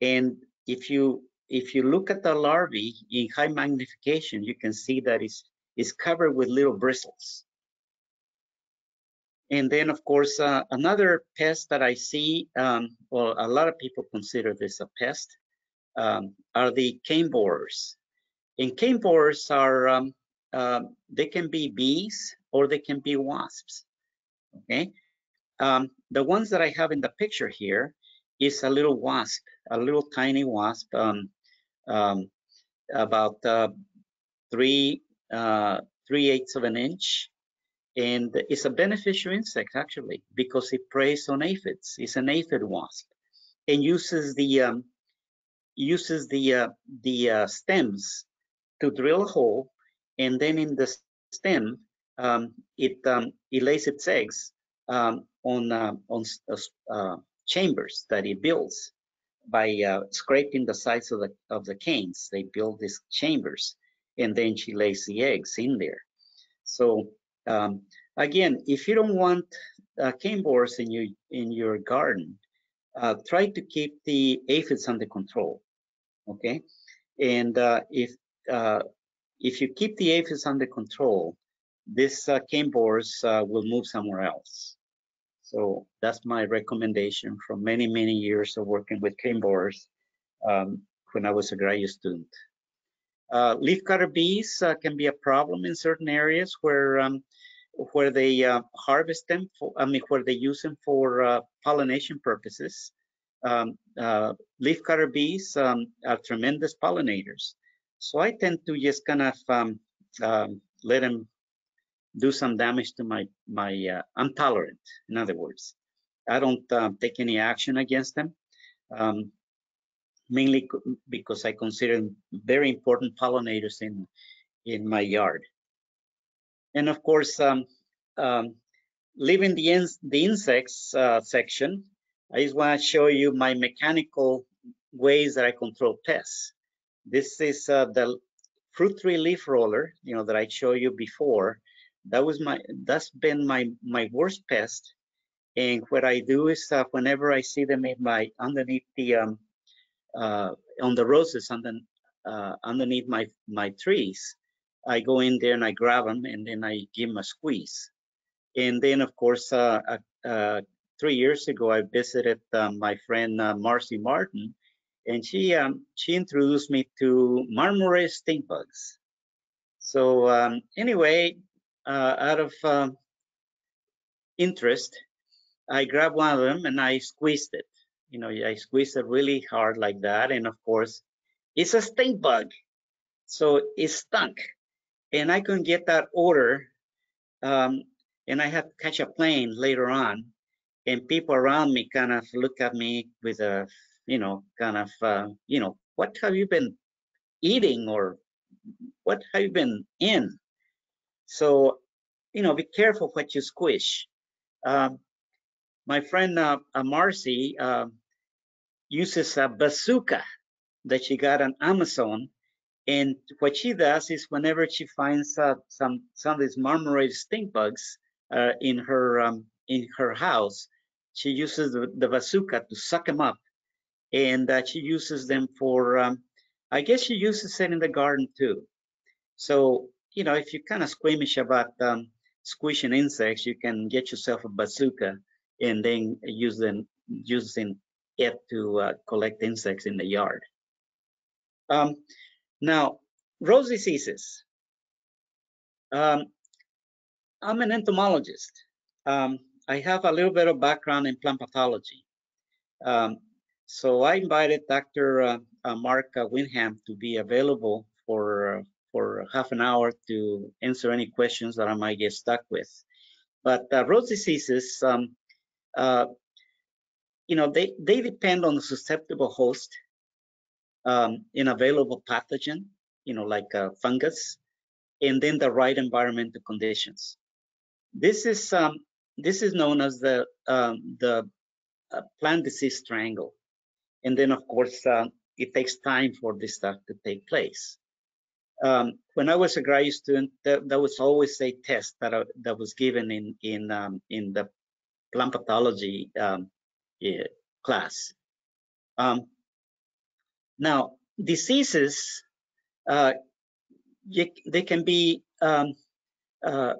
And if you if you look at the larvae in high magnification, you can see that it's, it's covered with little bristles. And then, of course, uh, another pest that I see, um, well, a lot of people consider this a pest, um, are the cane borers. And cane borers are um, um, they can be bees or they can be wasps. Okay, um, the ones that I have in the picture here is a little wasp, a little tiny wasp, um, um about uh, three uh, three eighths of an inch, and it's a beneficial insect actually because it preys on aphids. It's an aphid wasp and uses the um, uses the uh, the uh, stems to drill a hole and then in the stem, um, it, um, it lays its eggs um, on, uh, on uh, chambers that it builds by uh, scraping the sides of the, of the canes. They build these chambers, and then she lays the eggs in there. So um, again, if you don't want uh, cane borers in your in your garden, uh, try to keep the aphids under control. Okay, and uh, if uh, if you keep the aphids under control, this uh, cane borers will move somewhere else. So that's my recommendation from many, many years of working with cane borers um, when I was a graduate student. Uh, leafcutter bees uh, can be a problem in certain areas where um, where they uh, harvest them, for, I mean, where they use them for uh, pollination purposes. Um, leafcutter bees um, are tremendous pollinators. So I tend to just kind of um, um, let them do some damage to my my. Uh, I'm tolerant. In other words, I don't uh, take any action against them, um, mainly because I consider them very important pollinators in in my yard. And of course, um, um, leaving the in the insects uh, section, I just want to show you my mechanical ways that I control pests. This is uh, the fruit tree leaf roller, you know, that I showed you before. That was my, that's been my, my worst pest. And what I do is uh, whenever I see them in my, underneath the, um, uh, on the roses under, uh, underneath my, my trees, I go in there and I grab them and then I give them a squeeze. And then of course, uh, uh, uh, three years ago, I visited my friend Marcy Martin and she um, she introduced me to marmorated stink bugs. So um, anyway, uh, out of uh, interest, I grabbed one of them and I squeezed it. You know, I squeezed it really hard like that, and of course, it's a stink bug, so it stunk, and I couldn't get that odor. Um, and I had to catch a plane later on, and people around me kind of look at me with a you know, kind of, uh, you know, what have you been eating or what have you been in? So, you know, be careful what you squish. Um, my friend uh, uh, Marcy uh, uses a bazooka that she got on Amazon. And what she does is whenever she finds uh, some some of these marmorated stink bugs uh, in her um, in her house, she uses the, the bazooka to suck them up and that she uses them for um, I guess you use it in the garden too. So, you know, if you're kind of squeamish about um, squishing insects, you can get yourself a bazooka and then using using it to uh, collect insects in the yard. Um, now, rose diseases. Um, I'm an entomologist. Um, I have a little bit of background in plant pathology. Um, so I invited Dr. Uh, uh, Mark uh, Windham to be available for uh, for half an hour to answer any questions that I might get stuck with. But uh, rose diseases, um, uh, you know, they, they depend on the susceptible host um, in available pathogen, you know, like uh, fungus, and then the right environmental conditions. This is um, this is known as the um, the uh, plant disease triangle, and then of course uh, it takes time for this stuff to take place. Um, when I was a graduate student, there, was always a test that that was given in in um, in the plant pathology um, yeah, class. Um, now, diseases, uh, they can be um, uh,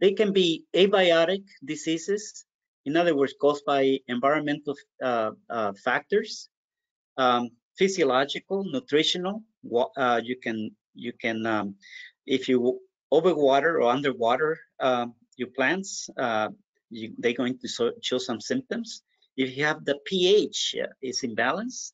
they can be abiotic diseases, in other words, caused by environmental uh, uh factors, um, physiological, nutritional. Uh, you can you can um, if you overwater or underwater um, your plants, uh, you, they're going to so, show some symptoms. If you have the pH is imbalanced,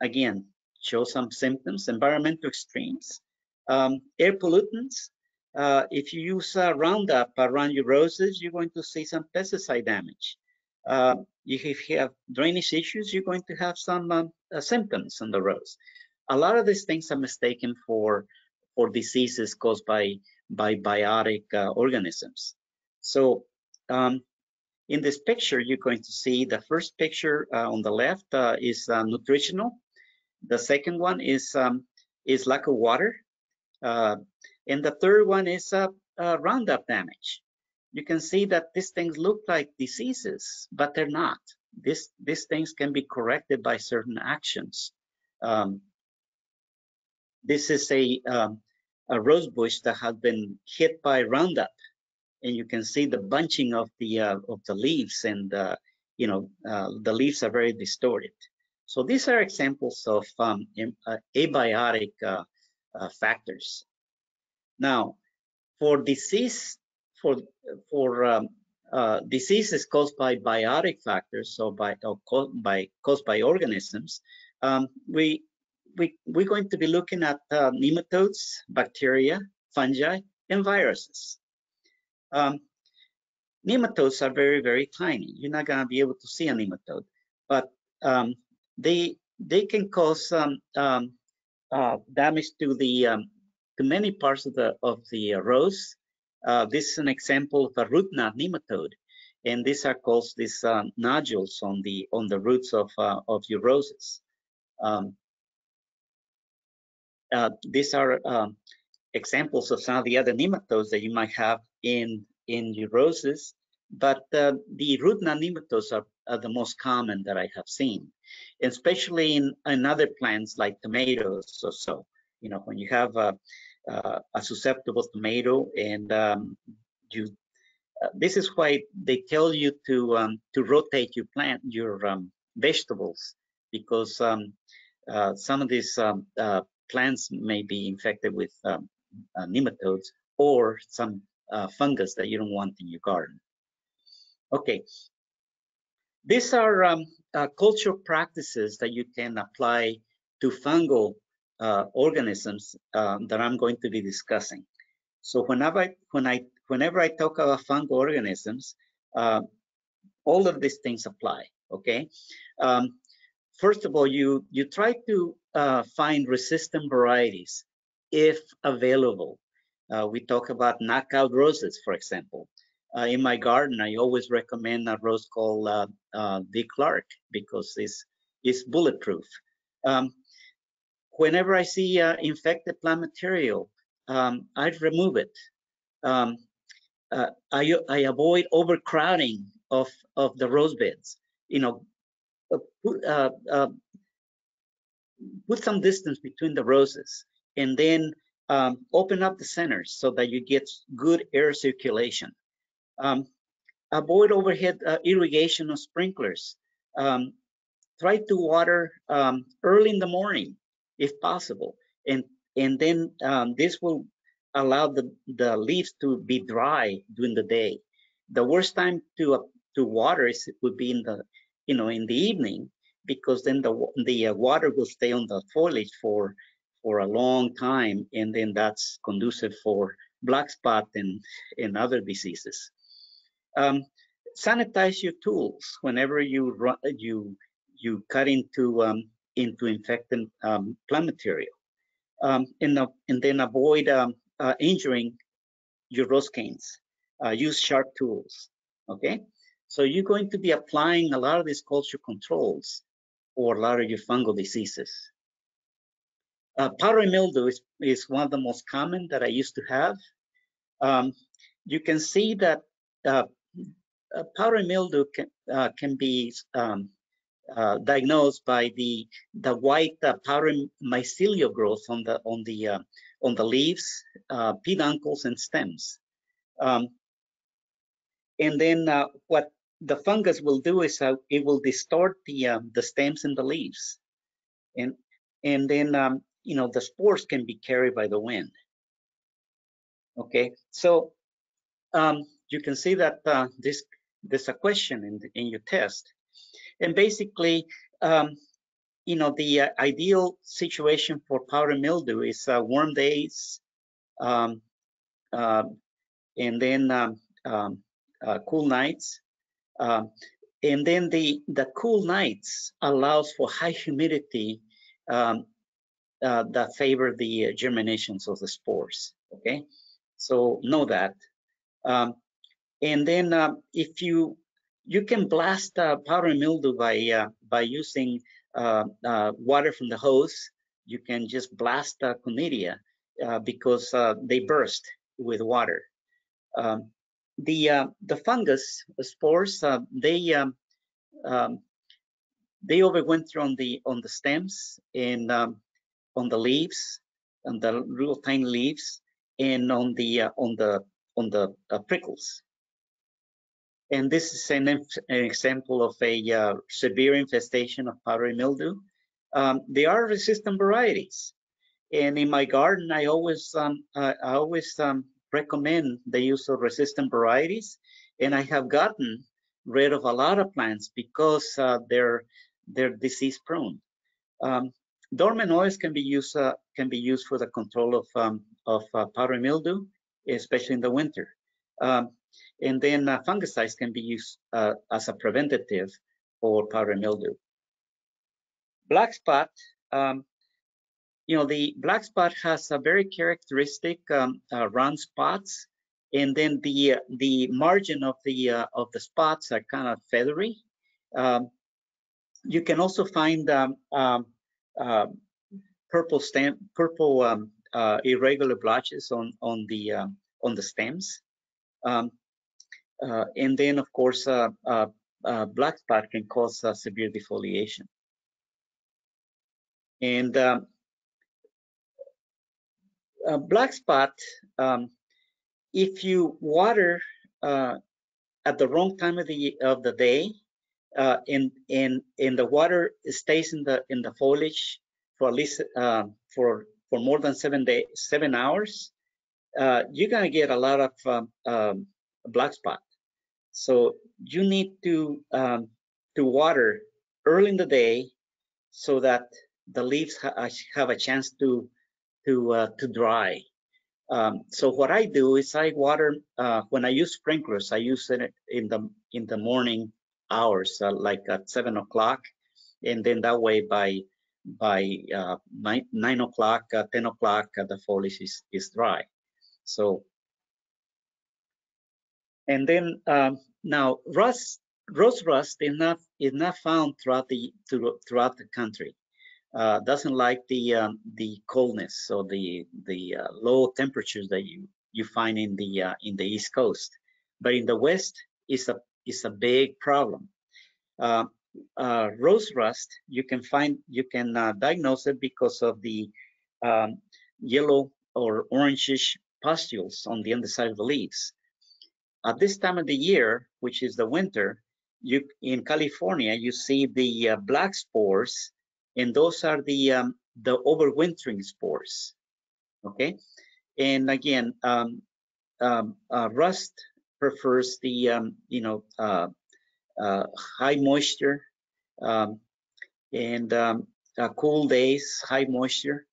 again, show some symptoms, environmental extremes, um, air pollutants. Uh, if you use uh, Roundup around your roses, you're going to see some pesticide damage. Uh, if you have drainage issues, you're going to have some um, uh, symptoms on the rose. A lot of these things are mistaken for for diseases caused by by biotic uh, organisms. So um, in this picture, you're going to see the first picture uh, on the left uh, is uh, nutritional. The second one is um, is lack of water. Uh, and the third one is uh, Roundup damage. You can see that these things look like diseases, but they're not. This, these things can be corrected by certain actions. Um, this is a, um, a rose bush that has been hit by Roundup and you can see the bunching of the uh, of the leaves and uh, you know uh, the leaves are very distorted. So these are examples of um, uh, abiotic uh, uh, factors. Now for disease for for um, diseases caused by biotic factors so by or caused by caused by organisms um, we we we're going to be looking at nematodes bacteria fungi and viruses um, nematodes are very, very tiny. You're not going to be able to see a nematode, but um, they they can cause um, um, uh, damage to the um, to many parts of the of the rose. Uh, this is an example of a root knot nematode, and these are called these uh, nodules on the on the roots of uh, of your roses. Um, uh, these are um, examples of some of the other nematodes that you might have in in your roses, but uh, the root nematodes are, are, the most common that I have seen, especially in, in other plants like tomatoes or so. You know, when you have a, a, a susceptible tomato and um, you, uh, this is why they tell you to um, to rotate your plant, your um, vegetables, because um, uh, some of these um, uh, plants may be infected with um, uh, nematodes or some uh, fungus that you don't want in your garden. Okay, these are um, uh, cultural practices that you can apply to fungal uh, organisms uh, that I'm going to be discussing. So whenever I, when I, whenever I talk about fungal organisms, uh, all of these things apply. Okay. Um, first of all, you you try to uh, find resistant varieties if available. Uh, we talk about knockout roses, for example. Uh, in my garden, I always recommend a rose called uh, uh Clark because it's, it's bulletproof. Um, whenever I see uh, infected plant material, um, I remove it. Um, uh, I, I avoid overcrowding of, of the rose beds. You know, put some distance between the roses and then um, open up the centers so that you get good air circulation. Um, avoid overhead uh, irrigation or sprinklers. Um, try to water um, early in the morning if possible. And, and then um, this will allow the, the leaves to be dry during the day. The worst time to, uh, to water is would be in the, you know, in the evening because then the, the uh, water will stay on the foliage for, for a long time. And then that's conducive for black spot and, and other diseases. Um, sanitize your tools whenever you run, you you cut into um, into infected um, plant material, um, and, uh, and then avoid um, uh, injuring your rose canes. Uh, use sharp tools. Okay, so you're going to be applying a lot of these culture controls for a lot of your fungal diseases. Uh, powdery mildew is, is one of the most common that I used to have. Um, you can see that uh, uh, powdery mildew can, uh, can be um, uh, diagnosed by the the white uh, powdery mycelial growth on the on the uh, on the leaves, uh, peduncles, and stems. Um, and then what the fungus will do is it will distort the um, the stems and the leaves, and and then um, you know the spores can be carried by the wind. Okay, so um, you can see that uh, this there's a question in, the, in your test. And basically, um, you know, the uh, ideal situation for powdery mildew is uh, warm days, um, uh, and then um uh, cool nights. Um, and then the, the cool nights allows for high humidity um, uh, that favor the uh, germinations of the spores, okay? So know that. Um, and then uh, if you you can blast uh, powdery mildew by uh, by using uh, water from the hose. You can just blast uh, conidia because they burst with water. Um, the the fungus spores they um, um, they overwinter on the on the stems and um, on the leaves, on the real tiny leaves, and on the on the on the prickles. And this is an, an example of a uh, severe infestation of powdery mildew. Um, they are resistant varieties. And in my garden, I always, um, I always um, recommend the use of resistant varieties. And I have gotten rid of a lot of plants because uh, they're, they're disease prone. Um, dormant oils can be used, uh, can be used for the control of, um, of uh, powdery mildew, especially in the winter. Um, and then uh, fungicides can be used uh, as a preventative for powdery mildew. Black spot, um, you know, the black spot has a very characteristic um, uh, round spots, and then the the margin of the uh, of the spots are kind of feathery. Um, you can also find um, um, uh, purple stem, purple um, uh, irregular blotches on on the on the stems. Um, uh, and then, of course, uh, uh, black spot can cause severe defoliation. And um, black spot, um, if you water at the wrong time of the of the day, uh, and and and the water stays in the in the foliage for at least uh, for for more than seven day seven hours, uh, you're gonna get a lot of um, um, black spot. So you need to um, to water early in the day so that the leaves ha uh, have a chance to to uh, to dry. Um, so what I do is I water uh, when I use sprinklers. I use it in the in the morning hours, uh, like at seven o'clock, and then that way by by uh, nine, nine o'clock, uh, ten o'clock, the foliage is is dry. So and then um, now rust, rose rust is not is not found throughout the throughout the country. Uh, doesn't like the um, the coldness or the the uh, low temperatures that you you find in the uh, in the East Coast, but in the West is a is a big problem. Uh, uh, rose rust, you can find, you can uh, diagnose it because of the um, yellow or orangish pustules on the underside of the leaves. At this time of the year, which is the winter, you in California, you see the black spores, and those are the um, the overwintering spores. Okay, and again, um, um, uh, rust prefers the um, you know uh, uh, high moisture um, and um, uh, cool days, high moisture.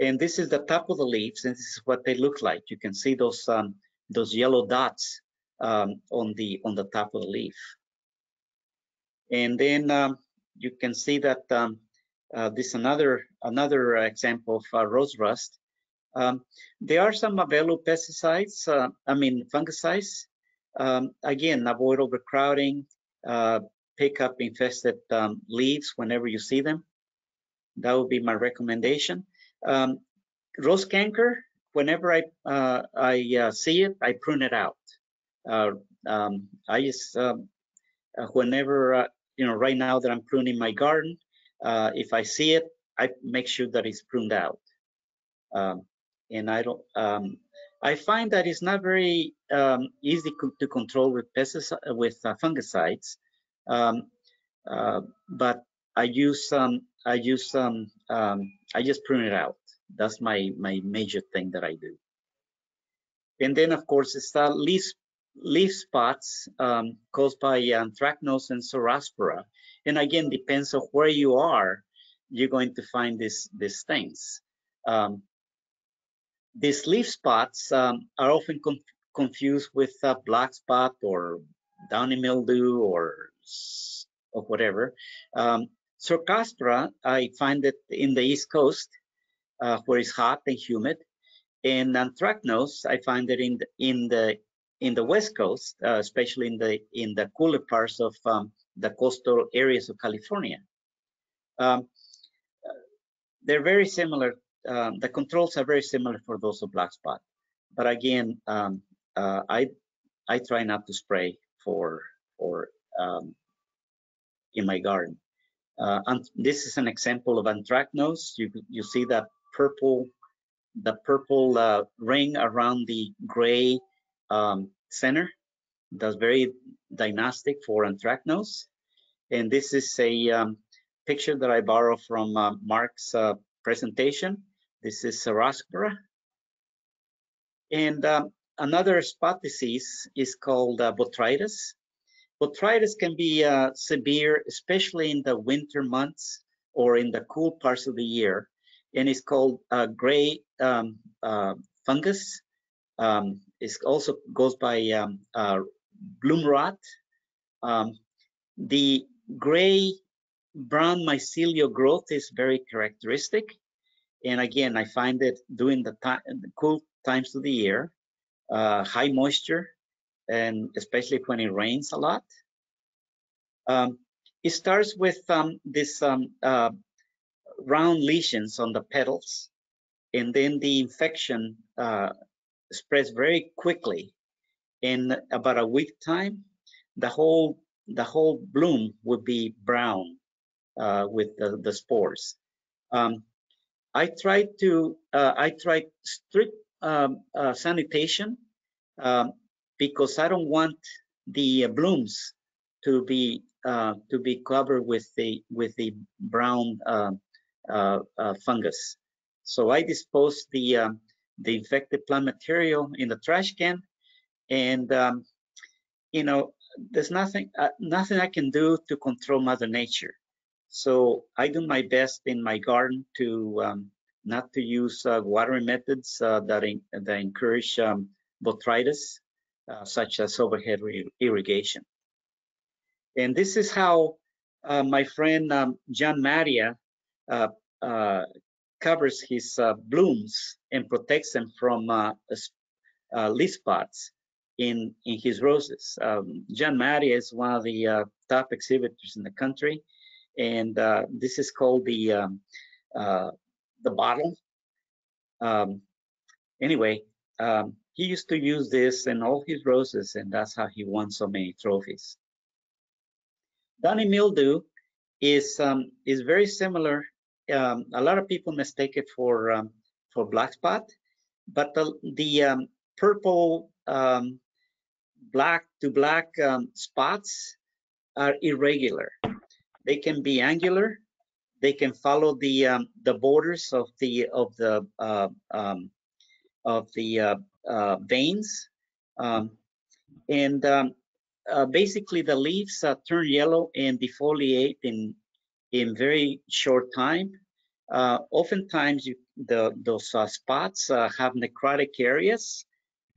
And this is the top of the leaves, and this is what they look like. You can see those those yellow dots on the on the top of the leaf. And then you can see that um, uh, this is another another example of uh, rose rust. Um, there are some available pesticides, uh, I mean fungicides. Um, again, avoid overcrowding, uh, pick up infested um, leaves whenever you see them. That would be my recommendation. Um, rose canker, whenever I uh, I uh, see it, I prune it out. Um, I just whenever you know right now that I'm pruning my garden, uh, if I see it, I make sure that it's pruned out. Um, and I don't. Um, I find that it's not very um, easy co to control with pesticides with fungicides, um, but I use some. I use some. I just prune it out. That's my my major thing that I do. And then of course it's the leaf leaf spots um, caused by anthracnose and cercospora. And again, depends on where you are, you're going to find this, these things. Um, these leaf spots um, are often con confused with a black spot or downy mildew or, or whatever. Um, I find it in the East Coast uh, where it's hot and humid. And anthracnose, I find it in the, in the in the West Coast, uh, especially in the in the cooler parts of um, the coastal areas of California. Um, they're very similar. Um, the controls are very similar for those of black spot, but again, um, uh, I I try not to spray for for um, in my garden. Uh, and this is an example of anthracnose. You you see that purple the purple uh, ring around the gray um, center. That's very diagnostic for anthracnose. And this is a um, picture that I borrow from uh, Mark's uh, presentation. This is Cercospora. And um, another spot disease is called uh, botrytis. Botrytis can be uh, severe, especially in the winter months or in the cool parts of the year. And it's called uh, gray um, uh, fungus. Um, it also goes by um, uh, bloom rot. Um, the gray brown mycelial growth is very characteristic. And again, I find it during the, time, the cool times of the year, uh, high moisture, and especially when it rains a lot. Um, it starts with um, this um, uh, round lesions on the petals and then the infection uh, spreads very quickly. In about a week time, the whole the whole bloom would be brown uh, with the, the spores. Um, I tried to uh, I tried strict um, uh, sanitation um, because I don't want the blooms to be uh, to be covered with the with the brown uh, uh, fungus. So I disposed the um, the infected plant material in the trash can, and um, you know there's nothing uh, nothing I can do to control Mother Nature. So I do my best in my garden to um, not to use uh, watering methods uh, that in, that encourage um, botrytis, uh, such as overhead irrigation. And this is how uh, my friend um, John Mattia uh, covers his uh, blooms and protects them from uh, uh, leaf spots in in his roses. Um, John Mattia is one of the top exhibitors in the country, and this is called the um, the bottle. Um, anyway, um, he used to use this in all his roses, and that's how he won so many trophies. Downy mildew is um, is very similar. Um, a lot of people mistake it for um, for black spot, but the the um, purple um, black to black um, spots are irregular. They can be angular. They can follow the um, the borders of the of the uh, of the uh, uh, veins, and uh, basically the leaves turn yellow and defoliate in in very short time. Uh, oftentimes, you, the those uh, spots uh, have necrotic areas.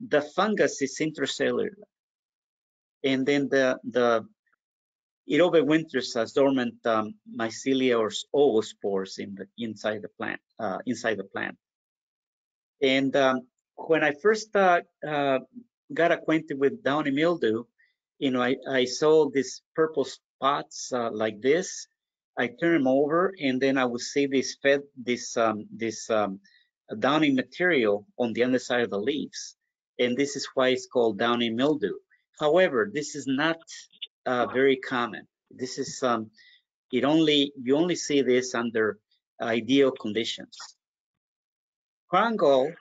The fungus is intracellular, and then the the it overwinters as dormant um, mycelia or oospores in the inside the plant uh, inside the plant. And um, when I first got acquainted with downy mildew, you know, I, I saw these purple spots uh, like this. I turn them over, and then I would see this fed this um, this um, downy material on the underside of the leaves, and this is why it's called downy mildew. However, this is not uh, very common. This is um, it only you only see this under ideal conditions. Gall,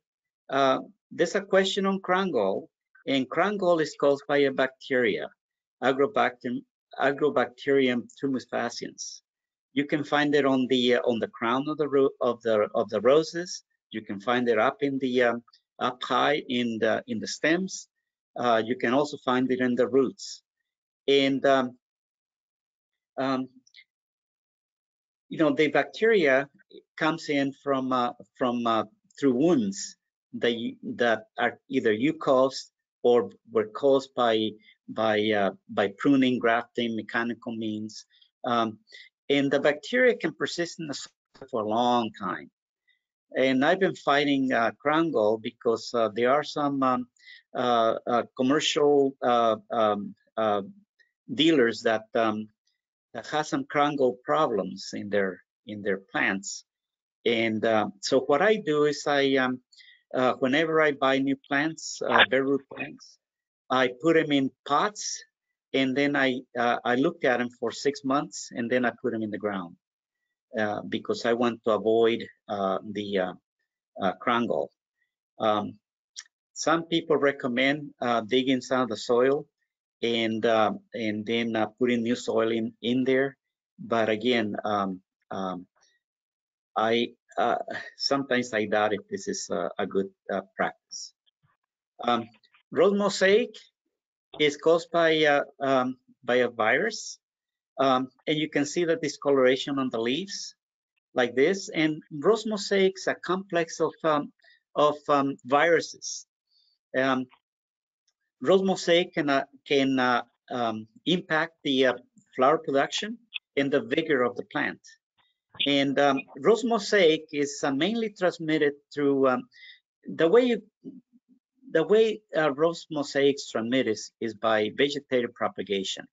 uh, there's a question on gall. And crown is caused by a bacteria, Agrobacterium, Agrobacterium tumefaciens. You can find it on the uh, on the crown of the of the of the roses. You can find it up in the um, up high in the in the stems. Uh, you can also find it in the roots. And um, um, you know the bacteria comes in from uh, from uh, through wounds that that are either you caused or were caused by by uh, by pruning, grafting, mechanical means. Um, and the bacteria can persist in the soil for a long time. And I've been fighting uh, crown gall because uh, there are some um, uh, uh commercial uh, um, uh, dealers that, um, that have some crown gall problems in their in their plants. And so what I do is I um, uh, whenever I buy new plants, uh, bare root plants, I put them in pots and then I uh, I looked at them for six months and then I put them in the ground uh, because I want to avoid uh, the uh, uh. Um, some people recommend digging some of the soil and and then putting new soil in in there, but again, um, um, I uh, sometimes I doubt if this is a, a good uh, practice. Um, rose mosaic is caused by uh, um, by a virus, um, and you can see the discoloration on the leaves like this. And rose mosaic is a complex of um, of um, viruses. Um, rose mosaic can uh, can uh, um, impact the uh, flower production and the vigor of the plant. And rose mosaic is uh, mainly transmitted through the way you, the way uh, rose mosaics transmit is, is by vegetative propagation.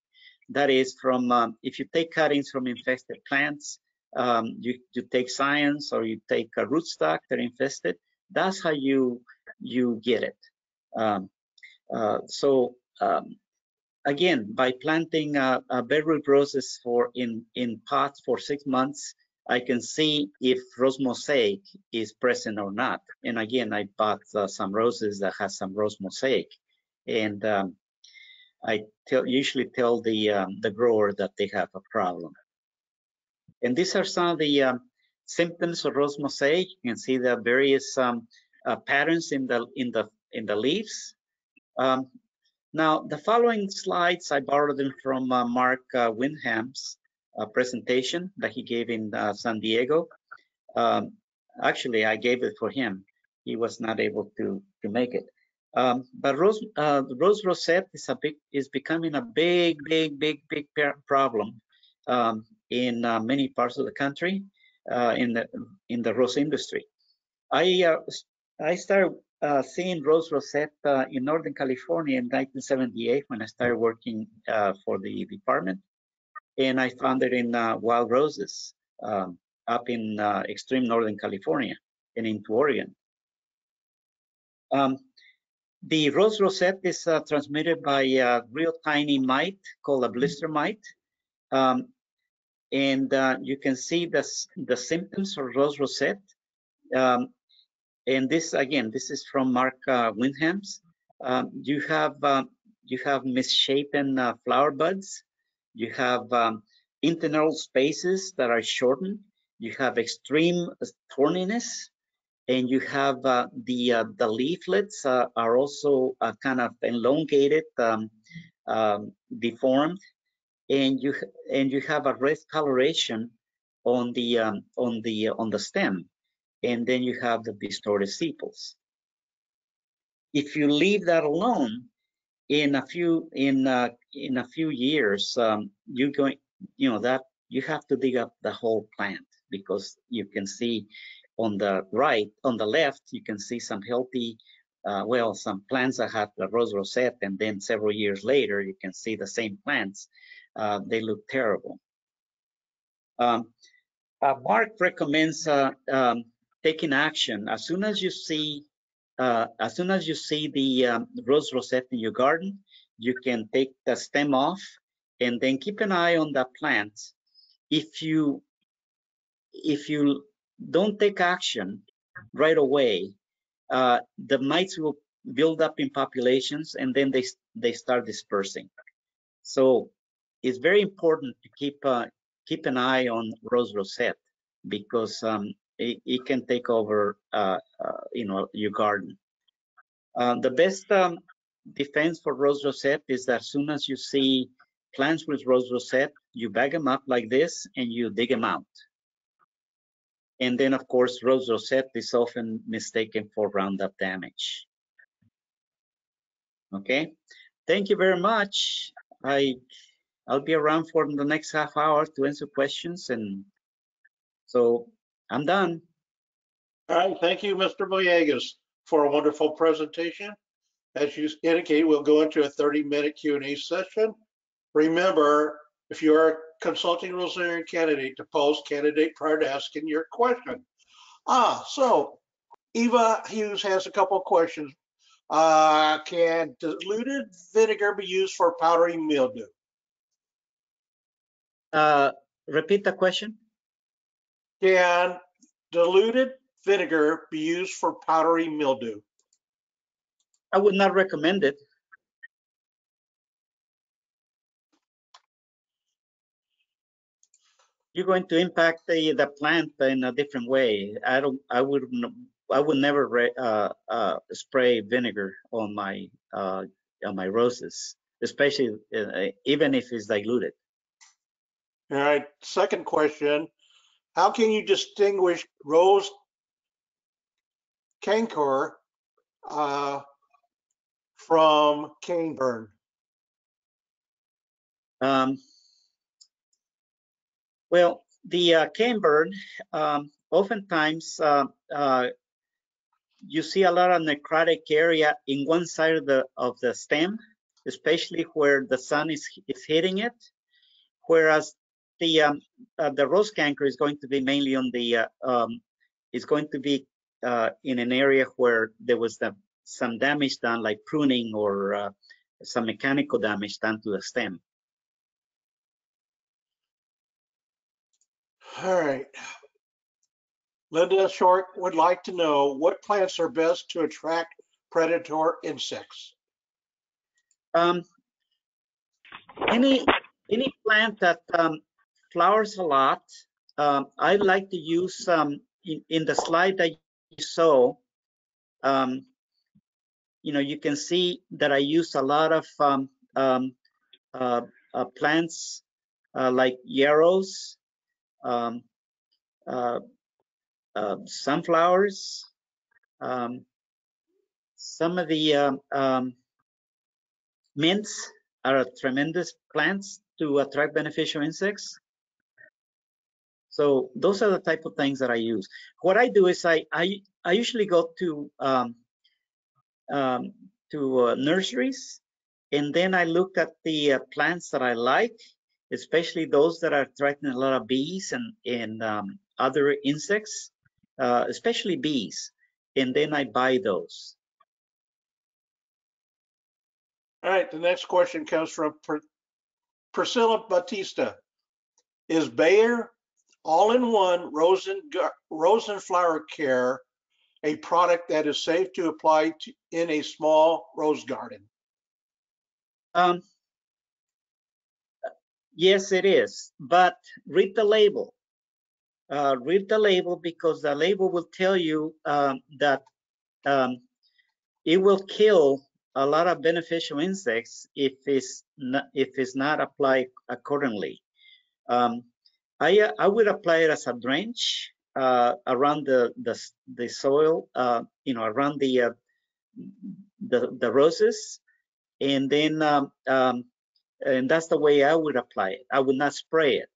That is from um, if you take cuttings from infested plants, um, you, you take scions or you take a rootstock that infested. That's how you you get it. Um, uh, so um, again, by planting uh, uh, bare root roses for in in pots for six months, I can see if rose mosaic is present or not. And again, I bought uh, some roses that has some rose mosaic, and um, I tell, usually tell the um, the grower that they have a problem. And these are some of the um, symptoms of rose mosaic. You can see the various um, uh, patterns in the in the in the leaves. Um, now, the following slides I borrowed them from uh, Mark uh, Windham's presentation that he gave in uh, San Diego. Um, actually, I gave it for him. He was not able to to make it. Um, but rose uh, rose rosette is a big is becoming a big big big big problem um, in uh, many parts of the country uh, in the in the rose industry. I uh, I started seeing rose rosette in Northern California in 1978 when I started working for the department and I found it in uh, wild roses um, up in uh, extreme northern California and into Oregon. Um, the rose rosette is uh, transmitted by a real tiny mite called a blister mite. Um, and uh, you can see the, the symptoms of rose rosette. Um, and this, again, this is from Mark uh, Windham's. Um, you have um, you have misshapen uh, flower buds. You have um, internal spaces that are shortened. You have extreme thorniness, and you have uh, the uh, the leaflets uh, are also uh, kind of elongated, um, um, deformed, and you and you have a red coloration on the um, on the on the stem, and then you have the distorted sepals. If you leave that alone, in a few in uh, in a few years, um, you're going, you know that you have to dig up the whole plant because you can see on the right, on the left, you can see some healthy, uh, well, some plants that have the rose rosette, and then several years later, you can see the same plants. Uh, they look terrible. Um, uh, Mark recommends uh, um, taking action as soon as you see, uh, as soon as you see the um, rose rosette in your garden, you can take the stem off and then keep an eye on the plant. If you if you don't take action right away, uh, the mites will build up in populations and then they they start dispersing. So it's very important to keep uh, keep an eye on rose rosette because um, it, it can take over uh, uh, you know your garden. Uh, the best um, defense for rose rosette is that as soon as you see plants with rose rosette, you bag them up like this and you dig them out. And then, of course, rose rosette is often mistaken for Roundup damage. Okay, thank you very much. I I'll be around for the next half hour to answer questions, and so I'm done. All right, thank you, Mr. Villegas, for a wonderful presentation. As you indicated, we'll go into a 30-minute Q and A session. Remember, if you are a consulting Rosarian candidate, to pose candidate prior to asking your question. Ah, so Eva Hughes has a couple of questions. Uh, can diluted vinegar be used for powdery mildew? Uh, repeat the question. Can diluted vinegar be used for powdery mildew? I would not recommend it. You're going to impact the, the plant in a different way. I don't, I would, I would never re- uh, uh, spray vinegar on my, uh, on my roses, especially uh, even if it's diluted. All right, second question. How can you distinguish rose canker uh, from cane burn? Um, well, the uh, cane burn, um, oftentimes uh, uh, you see a lot of necrotic area in one side of the of the stem, especially where the sun is is hitting it. Whereas the um, uh, the rose canker is going to be mainly on the uh, um, is going to be uh, in an area where there was the, some damage done, like pruning or uh, some mechanical damage done to the stem. All right. Linda Short would like to know what plants are best to attract predator insects? Um, any any plant that um, flowers a lot, um, I like to use um, in, in the slide that you saw. Um, you know, you can see that I use a lot of um, um, uh, uh, plants uh, like yarrows, um, uh, uh, sunflowers, um, some of the um, um, mints are tremendous plants to attract beneficial insects. So those are the type of things that I use. What I do is I I, I usually go to um, um, to uh, nurseries and then I look at the uh, plants that I like, especially those that are attracting a lot of bees and and um, other insects, uh, especially bees, and then I buy those. All right, the next question comes from Pr- Priscilla Batista. Is Bayer All-in-One Rosen, Rosen Flower Care a product that is safe to apply to, in a small rose garden? Um, yes, it is, but read the label. Uh, read the label because the label will tell you um, that um, it will kill a lot of beneficial insects if it's not, if it's not applied accordingly. Um, I I would apply it as a drench uh, around the the the soil, uh, you know, around the uh, the the roses, and then um, um, and that's the way I would apply it. I would not spray it.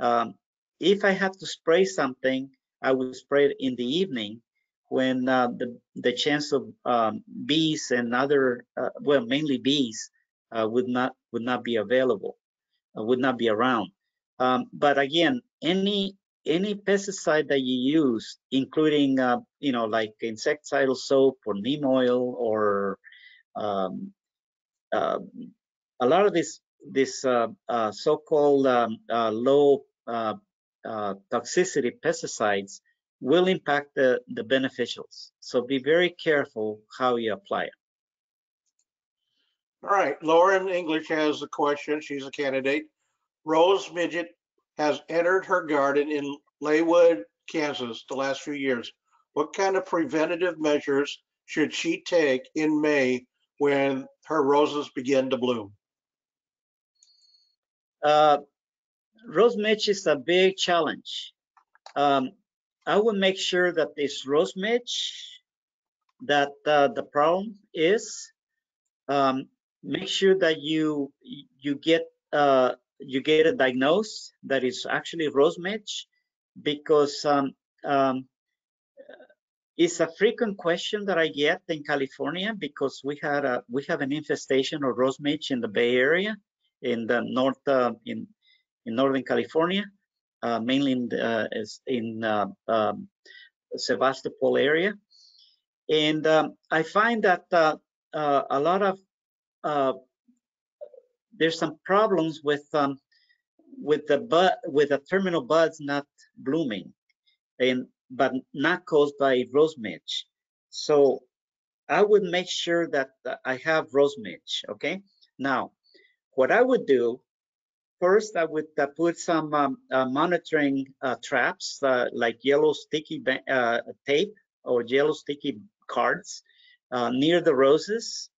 Um, if I had to spray something, I would spray it in the evening when uh, the the chance of um, bees and other uh, well mainly bees uh, would not would not be available, uh, would not be around. Um, but again, any any pesticide that you use, including uh, you know like insecticidal soap or neem oil or um, uh, a lot of this this uh, uh, so-called um, uh, low uh, toxicity pesticides will impact the the beneficials. So be very careful how you apply it. All right, Lauren English has a question. She's a candidate. Rose Midget has entered her garden in Leawood, Kansas the last few years. What kind of preventative measures should she take in May when her roses begin to bloom? Uh, rose midge is a big challenge. Um, I will make sure that this rose midge that uh, the problem is, um, make sure that you you get uh, you get a diagnosis that is actually rose because um, um, it's a frequent question that I get in California because we had a we have an infestation of rose in the Bay Area in the north uh, in in northern California, uh, mainly in the, uh, in uh, um, Sebastopol area, and um, I find that uh, a lot of there's some problems with um, with the bud with the terminal buds not blooming, and but not caused by rose midge. So I would make sure that uh, I have rose midge. Okay, now what I would do first, I would uh, put some um, uh, monitoring uh, traps uh, like yellow sticky uh, tape or yellow sticky cards near the roses.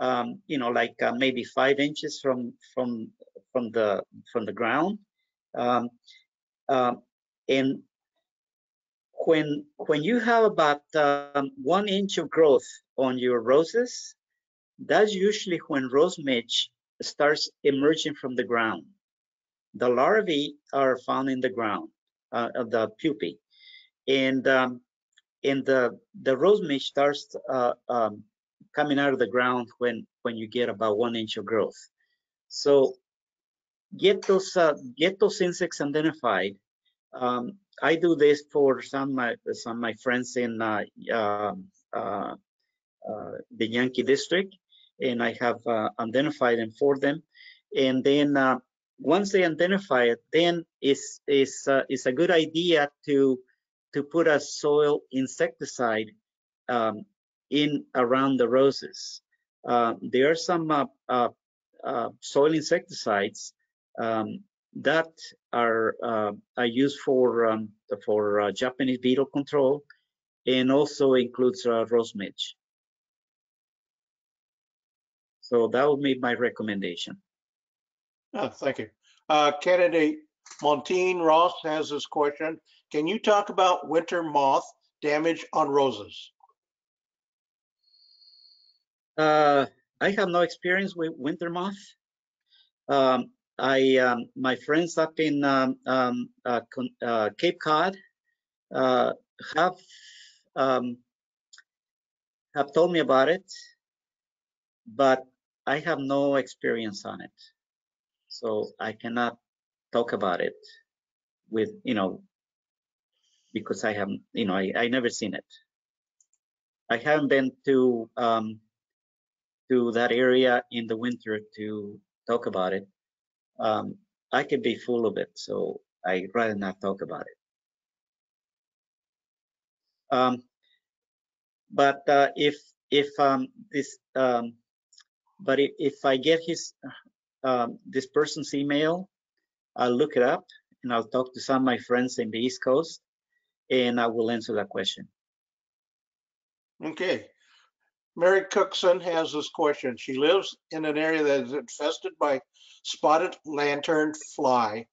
Um, you know, like uh, maybe five inches from from from the from the ground. Um, um, and when when you have about um, one inch of growth on your roses, that's usually when rose midge starts emerging from the ground. The larvae are found in the ground, uh, the pupae, and um, and the the rose midge starts uh, coming out of the ground when when you get about one inch of growth. So get those uh, get those insects identified. Um, I do this for some my some my friends in uh, um, uh, uh, the Yankee district, and I have uh, identified them for them. And then uh, once they identify it, then it's it's it's a good idea to to put a soil insecticide um, in around the roses. Uh, there are some uh, uh, uh, soil insecticides um, that are uh, are used for um, for uh, Japanese beetle control, and also includes rose midge. So that would be my recommendation. Oh, thank you. Candidate Montine Ross has this question. Can you talk about winter moth damage on roses? Uh, I have no experience with winter moth. Um, I um, my friends up in um, um, uh, uh, Cape Cod uh, have um, have told me about it, but I have no experience on it, so I cannot talk about it with you know because I haven't you know I I never seen it. I haven't been to um, to that area in the winter to talk about it. Um, I could be full of it, so I'd rather not talk about it. Um, but uh, if if um, this um, but if, if I get his um, this person's email, I'll look it up and I'll talk to some of my friends in the East Coast, and I will answer that question. Okay. Mary Cookson has this question. She lives in an area that is infested by spotted lantern fly.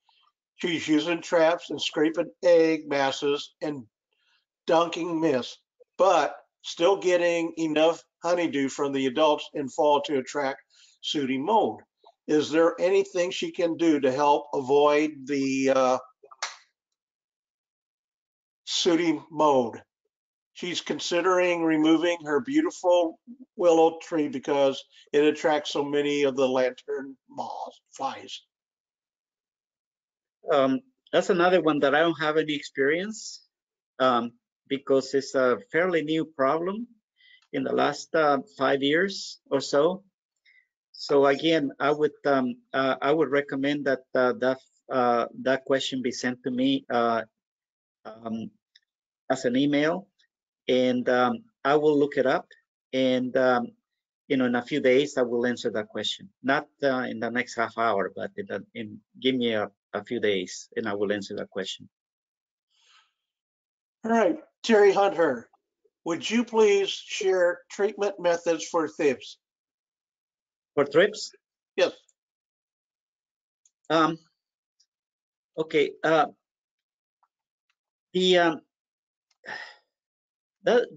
She's using traps and scraping egg masses and dunking mist, but still getting enough honeydew from the adults in fall to attract sooty mold. Is there anything she can do to help avoid the uh, sooty mold? She's considering removing her beautiful willow tree because it attracts so many of the lantern moths, flies. Um, that's another one that I don't have any experience um, because it's a fairly new problem in the last uh, five years or so. So again, I would um, uh, I would recommend that uh, that uh, that question be sent to me uh, um, as an email, and um, I will look it up. And um, you know, in a few days, I will answer that question. Not uh, in the next half hour, but in, the, in give me a, a few days, and I will answer that question. All right, Terry Hunter, would you please share treatment methods for thrips? For trips, Yes, Um, okay, uh, the, um, that,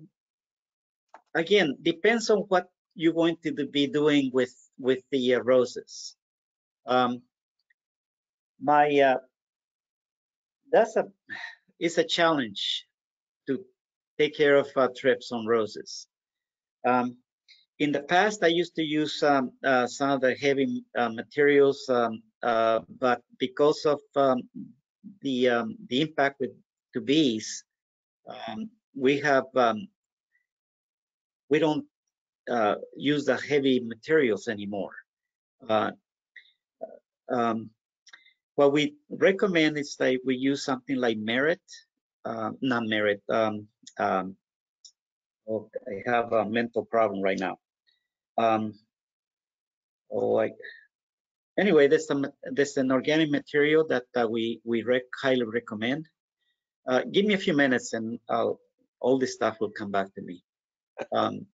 again, depends on what you're going to be doing with, with the uh, roses. Um, my, uh, that's a, it's a challenge to take care of uh, trips on roses. Um, in the past, I used to use um, uh, some of the heavy uh, materials, um, uh, but because of um, the um, the impact with to bees, we have um, we don't uh, use the heavy materials anymore. Uh, um, what we recommend is that we use something like merit, uh, not merit. Um, um, oh, I have a mental problem right now um oh, like anyway there's some there's an organic material that uh, we we rec highly recommend uh, give me a few minutes and I'll, all this stuff will come back to me. Um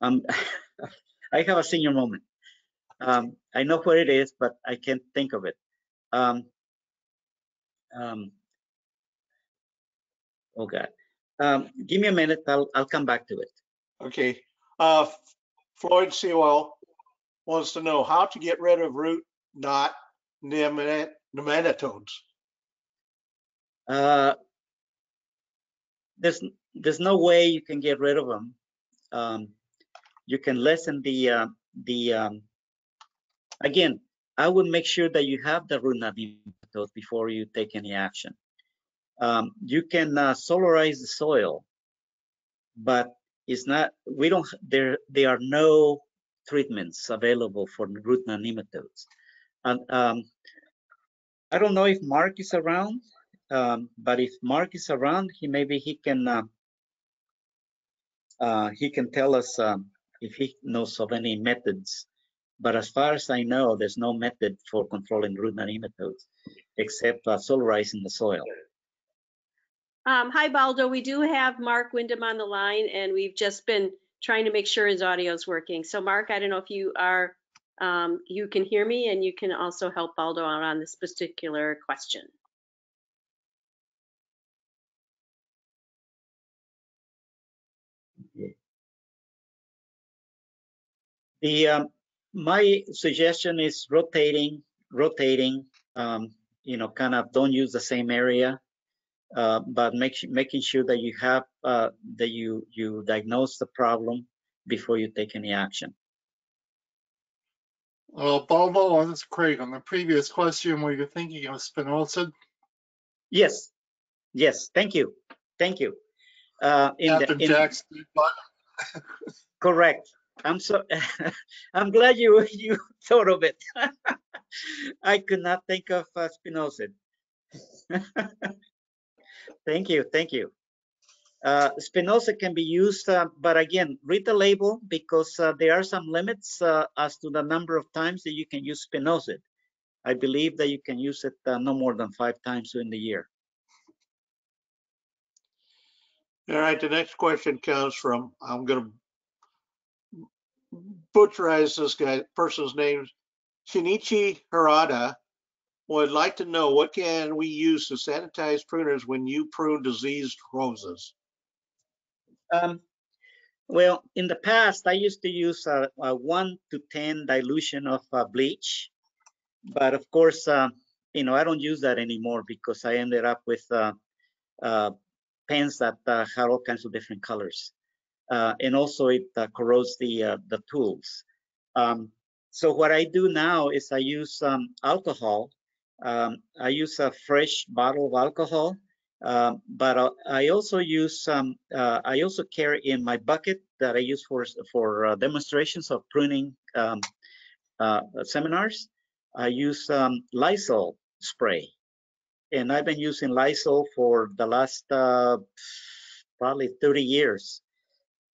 um [LAUGHS] i have a senior moment. Um i know what it is but i can't think of it. Um um oh god. Um give me a minute. I'll i'll come back to it. Okay. Uh, Floyd Sewell wants to know how to get rid of root knot nemat- nematodes. Uh, there's there's no way you can get rid of them. Um, you can lessen the uh, the um, again. I would make sure that you have the root nematodes before you take any action. Um, you can uh, solarize the soil, but it's not. We don't. There there are no treatments available for root nematodes. And um, I don't know if Mark is around. Um, but if Mark is around, he maybe he can uh, uh, he can tell us um, if he knows of any methods. But as far as I know, there's no method for controlling root nematodes except uh, solarizing the soil. Um, hi, Baldo. We do have Mark Windham on the line, and we've just been trying to make sure his audio is working. So, Mark, I don't know if you are, um, you can hear me, and you can also help Baldo out on this particular question. The um, my suggestion is rotating, rotating. Um, you know, kind of don't use the same area, uh, but make making sure that you have uh, that you you diagnose the problem before you take any action. Uh, Baldo, this is Craig. On the previous question, were you thinking of spinosad? Yes, yes. Thank you, thank you. Uh, in the, in- Jack's? Correct. I'm so, [LAUGHS] I'm glad you, [LAUGHS] you thought of it. [LAUGHS] I could not think of uh, spinosad. Thank you, thank you. Uh, spinosad can be used, uh, but again, read the label because uh, there are some limits uh, as to the number of times that you can use spinosad. I believe that you can use it uh, no more than five times in the year. All right, the next question comes from, I'm gonna butcherize this guy, person's name, Shinichi Harada. Would like to know what can we use to sanitize pruners when you prune diseased roses? Um, well, in the past, I used to use a, a one to 10 dilution of uh, bleach. But of course, uh, you know, I don't use that anymore because I ended up with uh, uh, pens that uh, had all kinds of different colors. Uh, and also it uh, corrodes the, uh, the tools. Um, so what I do now is I use um, alcohol. Um, I use a fresh bottle of alcohol um, but uh, I also use uh, I also carry in my bucket that I use for for demonstrations of pruning um, seminars. I use um, Lysol spray, and I've been using Lysol for the last uh, probably 30 years.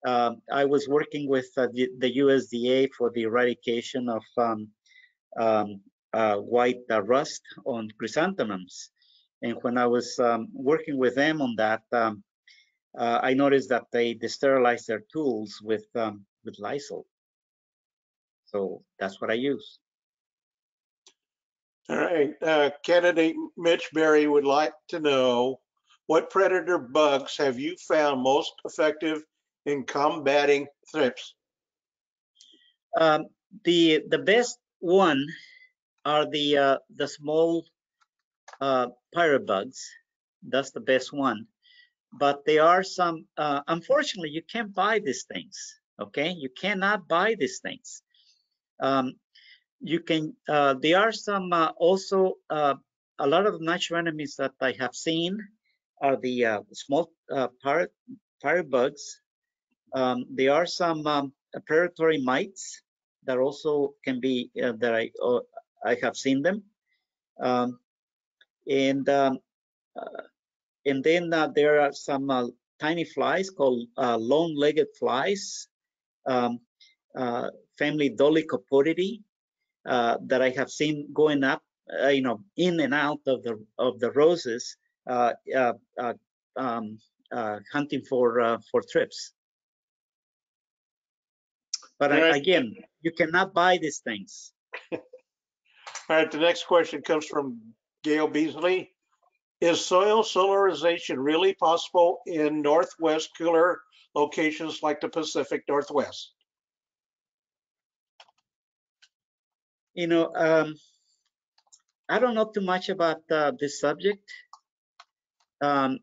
Um, I was working with uh, the, the, USDA for the eradication of um, white rust on chrysanthemums and when I was um, working with them on that, um, uh, I noticed that they, they sterilize their tools with um, with Lysol. So that's what I use. All right, uh, candidate Mitch Berry would like to know what predator bugs have you found most effective in combating thrips? Um, the the best one are the uh, the small uh, pirate bugs. That's the best one. But there are some, uh, unfortunately, you can't buy these things. Okay, you cannot buy these things. Um, you can, uh, there are some uh, also, uh, a lot of natural enemies that I have seen are the uh, small uh, pirate, pirate bugs. Um, there are some um, predatory mites that also can be, that I, I have seen them. Um, and um, uh, and then uh, there are some uh, tiny flies called long-legged flies, um, family Dolichopodidae, that I have seen going up, you know, in and out of the of the roses, um, hunting for for thrips. But Right. again, you cannot buy these things. [LAUGHS] All right, the next question comes from Gail Beasley. Is soil solarization really possible in northwest cooler locations like the Pacific Northwest? You know, um, I don't know too much about uh, this subject um,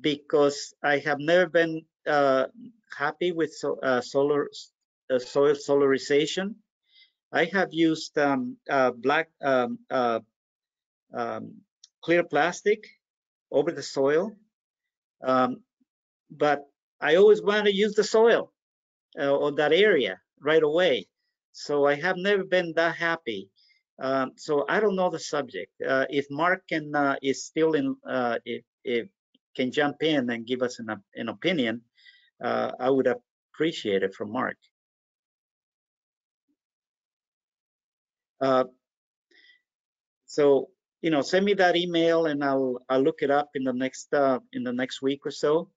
because I have never been uh, happy with so, uh, solar soil solarization. I have used um, uh, black um, uh, um, clear plastic over the soil, um, but I always want to use the soil uh, on that area right away. So I have never been that happy. Um, so I don't know the subject. Uh, if Mark can uh, is still in, uh, if, if can jump in and give us an, an opinion, uh, I would appreciate it from Mark. Uh, so you know, send me that email and I'll I'll look it up in the next uh, in the next week or so,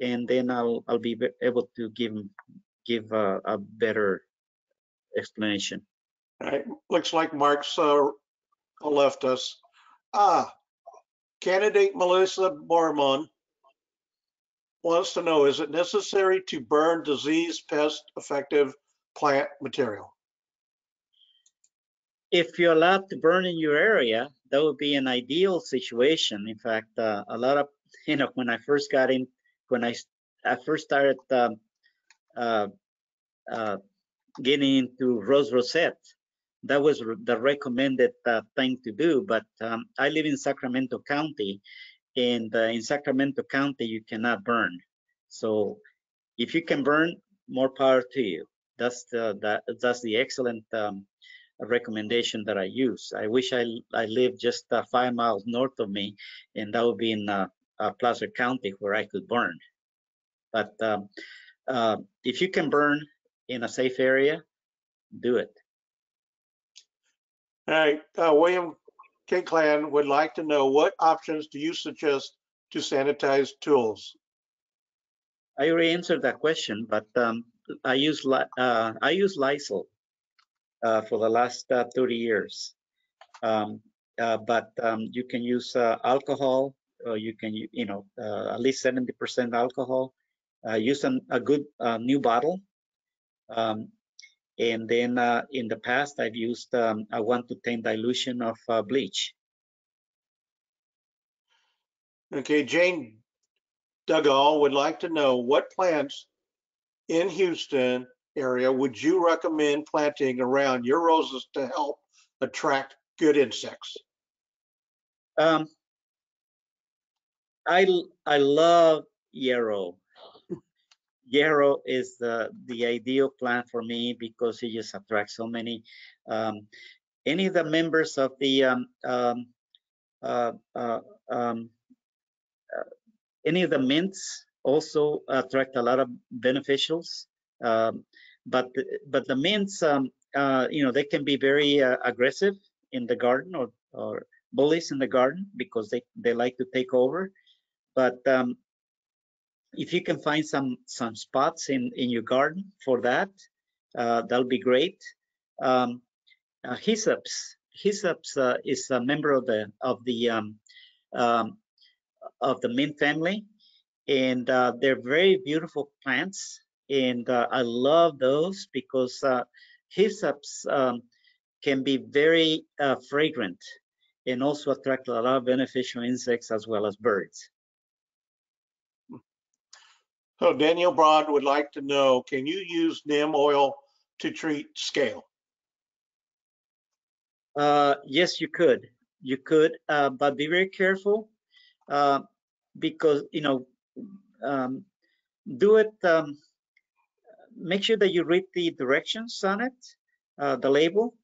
and then I'll I'll be able to give give a, a better explanation. Looks like Mark's uh, left us. Ah, candidate Melissa Borman wants to know, is it necessary to burn disease pest effective plant material? If you're allowed to burn in your area, that would be an ideal situation. In fact, uh, a lot of, [LAUGHS] you know, when I first got in, when I, I first started um, uh, uh, getting into rose rosette, that was the recommended uh, thing to do. But um, I live in Sacramento County, and uh, in Sacramento County, you cannot burn. So if you can burn, more power to you. That's the that, that's the excellent um, recommendation that I use. I wish I, I lived just uh, five miles north of me, and that would be in uh, uh, Placer County where I could burn. But um, uh, if you can burn in a safe area, do it. All right, uh, William K. Clan would like to know what options do you suggest to sanitize tools? I already answered that question, but um, I use uh, I use Lysol for the last uh, 30 years. Um, uh, but um, you can use uh, alcohol, or you can you know uh, at least 70% alcohol. Uh, use an, a good uh, new bottle. Um, and then uh, in the past, I've used um, a one to 10 dilution of uh, bleach. Okay, Jane Duggal would like to know what plants in Houston area would you recommend planting around your roses to help attract good insects? Um, I I love yarrow. Yarrow is the the ideal plant for me because it just attracts so many. Um, any of the members of the um, um, uh, uh, um, uh, any of the mints also attract a lot of beneficials. Um, but the- but the mints, um, uh, you know, they can be very uh, aggressive in the garden or or bullies in the garden because they, they like to take over. But um, if you can find some some spots in in your garden for that, uh, that'll be great. Um, uh, Hyssop's Hyssop's uh, is a member of the of the um, um, of the mint family, and uh, they're very beautiful plants. And uh, I love those because uh, Hyssop's um, can be very uh, fragrant and also attract a lot of beneficial insects as well as birds. So Daniel Broad would like to know, can you use neem oil to treat scale? Uh, yes, you could. You could, uh, but be very careful uh, because you know, um, do it. Um, make sure that you read the directions on it, uh, the label.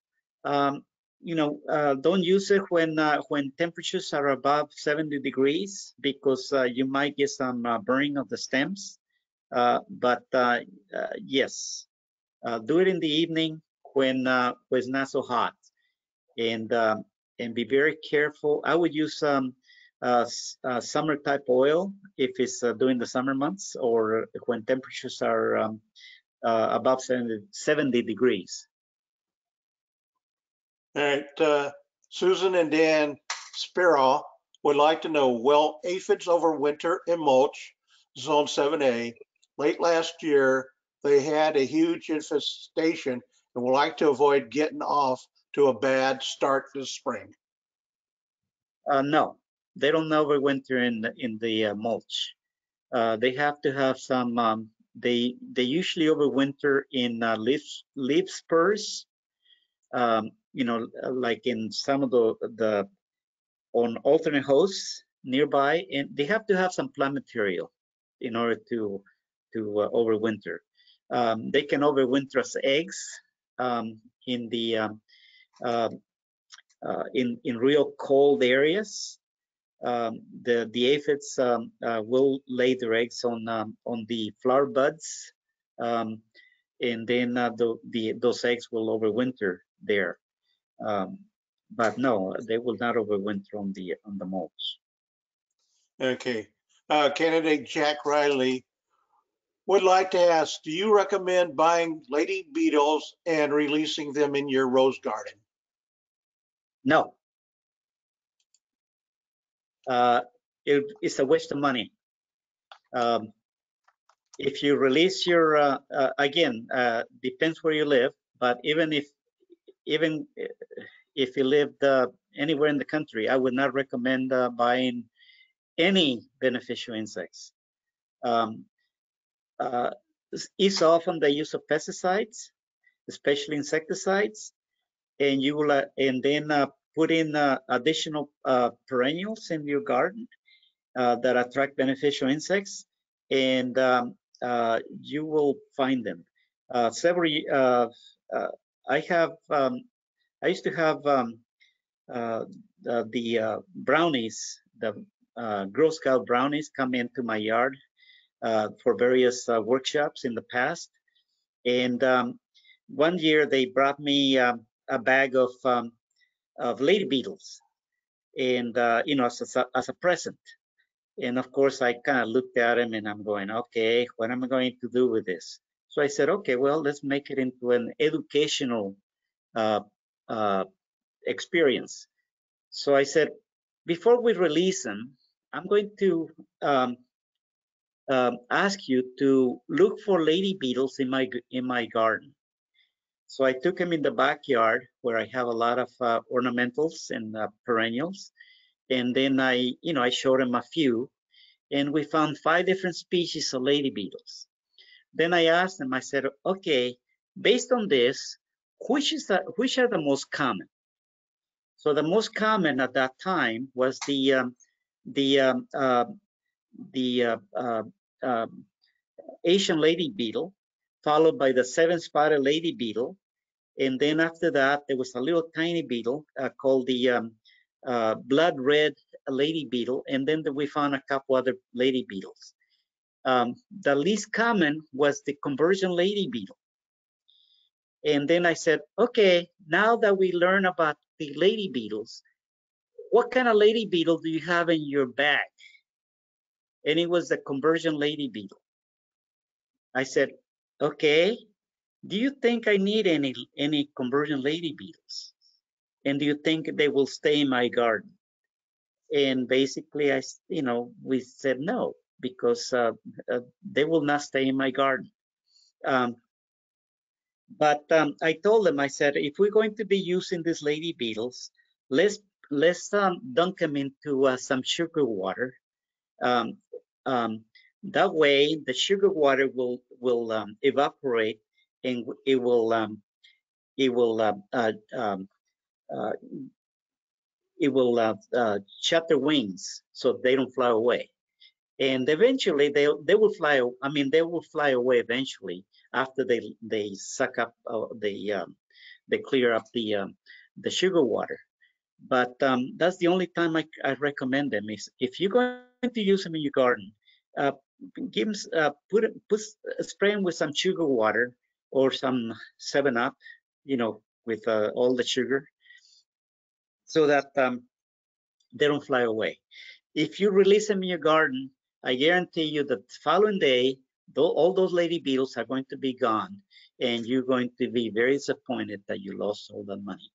Um, you know, uh, don't use it when uh, when temperatures are above 70 degrees because uh, you might get some uh, burning of the stems. But yes, do it in the evening when when it's not so hot, and um, and be very careful. I would use some uh, uh, summer type oil if it's uh, during the summer months or when temperatures are um, uh, above 70, 70 degrees. All right, uh, Susan and Dan Sparrow would like to know, will aphids overwinter in mulch, zone 7A? Late last year, they had a huge infestation and would like to avoid getting off to a bad start this spring. Uh, no, they don't overwinter in the, in the uh, mulch. Uh, they have to have some. Um, they they usually overwinter in uh, leaf leaf spurs. Um, you know, like in some of the the on alternate hosts nearby, and they have to have some plant material in order to to uh, overwinter. Um, they can overwinter as eggs um, in the um, uh, uh, in in real cold areas um, the the aphids um, uh, will lay their eggs on um, on the flower buds, um, and then uh, the, the those eggs will overwinter there. Um, but no, they will not overwinter on the on the mulch. Okay, uh, candidate Jack Riley would like to ask, do you recommend buying lady beetles and releasing them in your rose garden? No, uh, it, it's a waste of money. Um, if you release your, uh, uh, again, uh, depends where you live, but even if, even uh, if you lived uh, anywhere in the country, I would not recommend buying any beneficial insects. Um, it's often the use of pesticides, especially insecticides, and you will, and then put in uh, additional uh, perennials in your garden uh, that attract beneficial insects, and um, uh, you will find them. Uh, several, uh, I have um, I used to have um, the, the brownies, the Girl Scout brownies come into my yard for various workshops in the past. And um, one year they brought me um, a bag of, um, of lady beetles and, uh, you know, as a, as a present. And of course, I kind of looked at them and I'm going, okay, what am I going to do with this? So I said, okay, well, let's make it into an educational uh, uh, experience. So I said, before we release them, I'm going to um, um, ask you to look for lady beetles in my in my garden. So I took them in the backyard where I have a lot of uh, ornamentals and uh, perennials, and then I, you know, I showed them a few, and we found five different species of lady beetles. Then I asked them, I said, okay, based on this, which is the, which are the most common? So the most common at that time was the um, the um, uh, the uh, uh, um, Asian lady beetle, followed by the seven spotted lady beetle, and then after that there was a little tiny beetle uh, called the um, uh, blood red lady beetle, and then we found a couple other lady beetles. Um, the least common was the convergent lady beetle. And then I said, okay, now that we learn about the lady beetles, what kind of lady beetle do you have in your bag? And it was the convergent lady beetle. I said, okay, do you think I need any any convergent lady beetles? And do you think they will stay in my garden? And basically, I, you know, we said no because uh, uh, they will not stay in my garden. Um, but um, I told them, I said, if we're going to be using these lady beetles, let's let's um, dunk them into uh, some sugar water. Um, um, that way, the sugar water will will um, evaporate and it will um, it will uh, uh, um, uh, it will uh, uh, shut their wings so they don't fly away. And eventually, they they will fly. I mean, they will fly away eventually after they they suck up uh, the um, they clear up the um, the sugar water. But um, that's the only time I, I recommend them is if you're going to use them in your garden, uh, give them, uh, put put spray them with some sugar water or some Seven Up, you know, with uh, all the sugar, so that um, they don't fly away. If you release them in your garden, I guarantee you that the following day, though all those lady beetles are going to be gone, and you're going to be very disappointed that you lost all that money.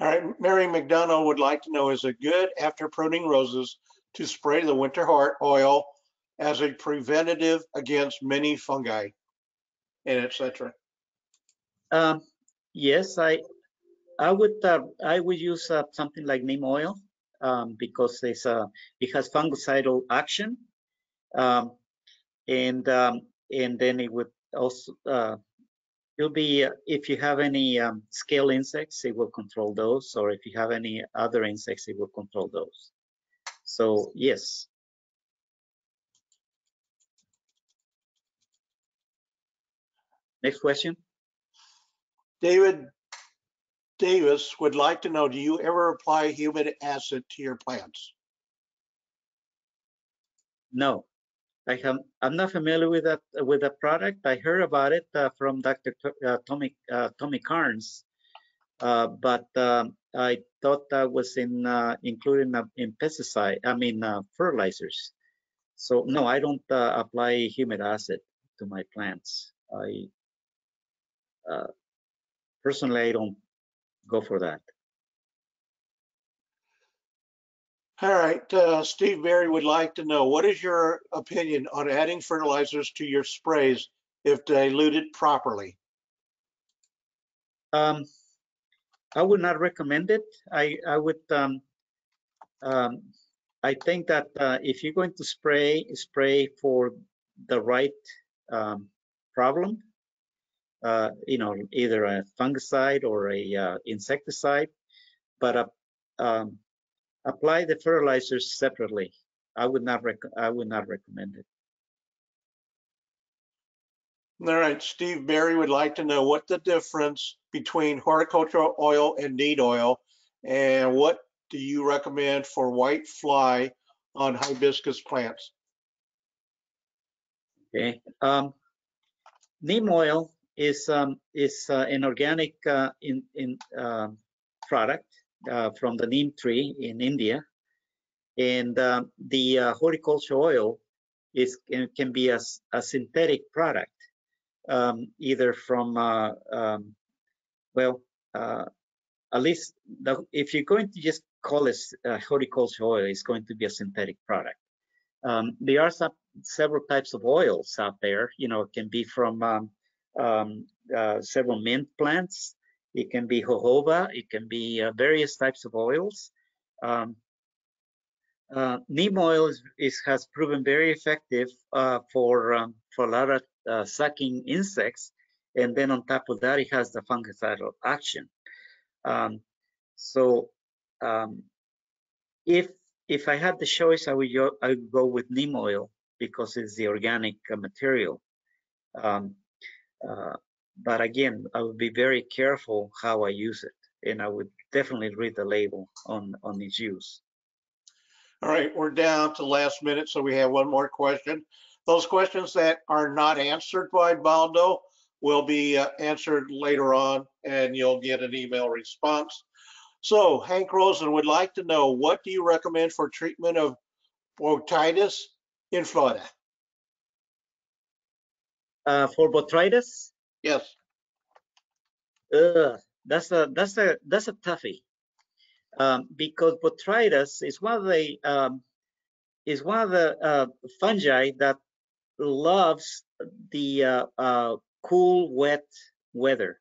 All right, Mary McDonough would like to know, is it good after pruning roses to spray the winter heart oil as a preventative against many fungi and etc.? Um, yes, I I would uh, I would use uh, something like neem oil um, because it's uh, it has fungicidal action, um, and um, and then it would also uh, it'll be uh, if you have any um, scale insects, it will control those, or if you have any other insects, it will control those. So yes. Next question. David Davis would like to know, do you ever apply humic acid to your plants? No, I have. I'm not familiar with that with the product. I heard about it uh, from Dr. T uh, Tommy uh, Tommy Cairns, uh, but um, I thought that was in uh, included in, in pesticide. I mean uh, fertilizers. So no, I don't apply humic acid to my plants. I personally I don't go for that. All right, uh, Steve Berry would like to know, what is your opinion on adding fertilizers to your sprays if diluted properly? Um, I would not recommend it. I, I would, um, um, I think that uh, if you're going to spray, spray for the right um, problem, uh, you know, either a fungicide or a uh, insecticide, but uh, um, apply the fertilizers separately. I would not rec I would not recommend it. All right, Steve Barry would like to know what the difference between horticultural oil and neem oil, and what do you recommend for white fly on hibiscus plants? Okay. Um, neem oil is um, is uh, an organic uh, in in um, product uh, from the neem tree in India, and um, the uh, horticultural oil is can, can be a synthetic product, um, either from uh, um, well, uh, at least the, if you're going to just call it uh, horticultural oil, it's going to be a synthetic product. Um, there are some several types of oils out there. You know, it can be from um, um, uh, several mint plants. It can be jojoba. It can be uh, various types of oils. Um, uh, neem oil is, is, has proven very effective uh, for um, for a lot of uh, sucking insects, and then on top of that, it has the fungicidal action. Um, so, um, if if I had the choice, I would go, I would go with neem oil because it's the organic uh, material. Um, uh, but again, I would be very careful how I use it, and I would definitely read the label on on its use. All right, we're down to last minute, so we have one more question. Those questions that are not answered by Baldo will be uh, answered later on, and you'll get an email response. So Hank Rosen would like to know, what do you recommend for treatment of botrytis in Florida? Uh, for botrytis, Yes, uh, that's a that's a that's a toughie um, because botrytis is one of the um, is one of the uh, fungi that loves the uh, uh, cool, wet weather,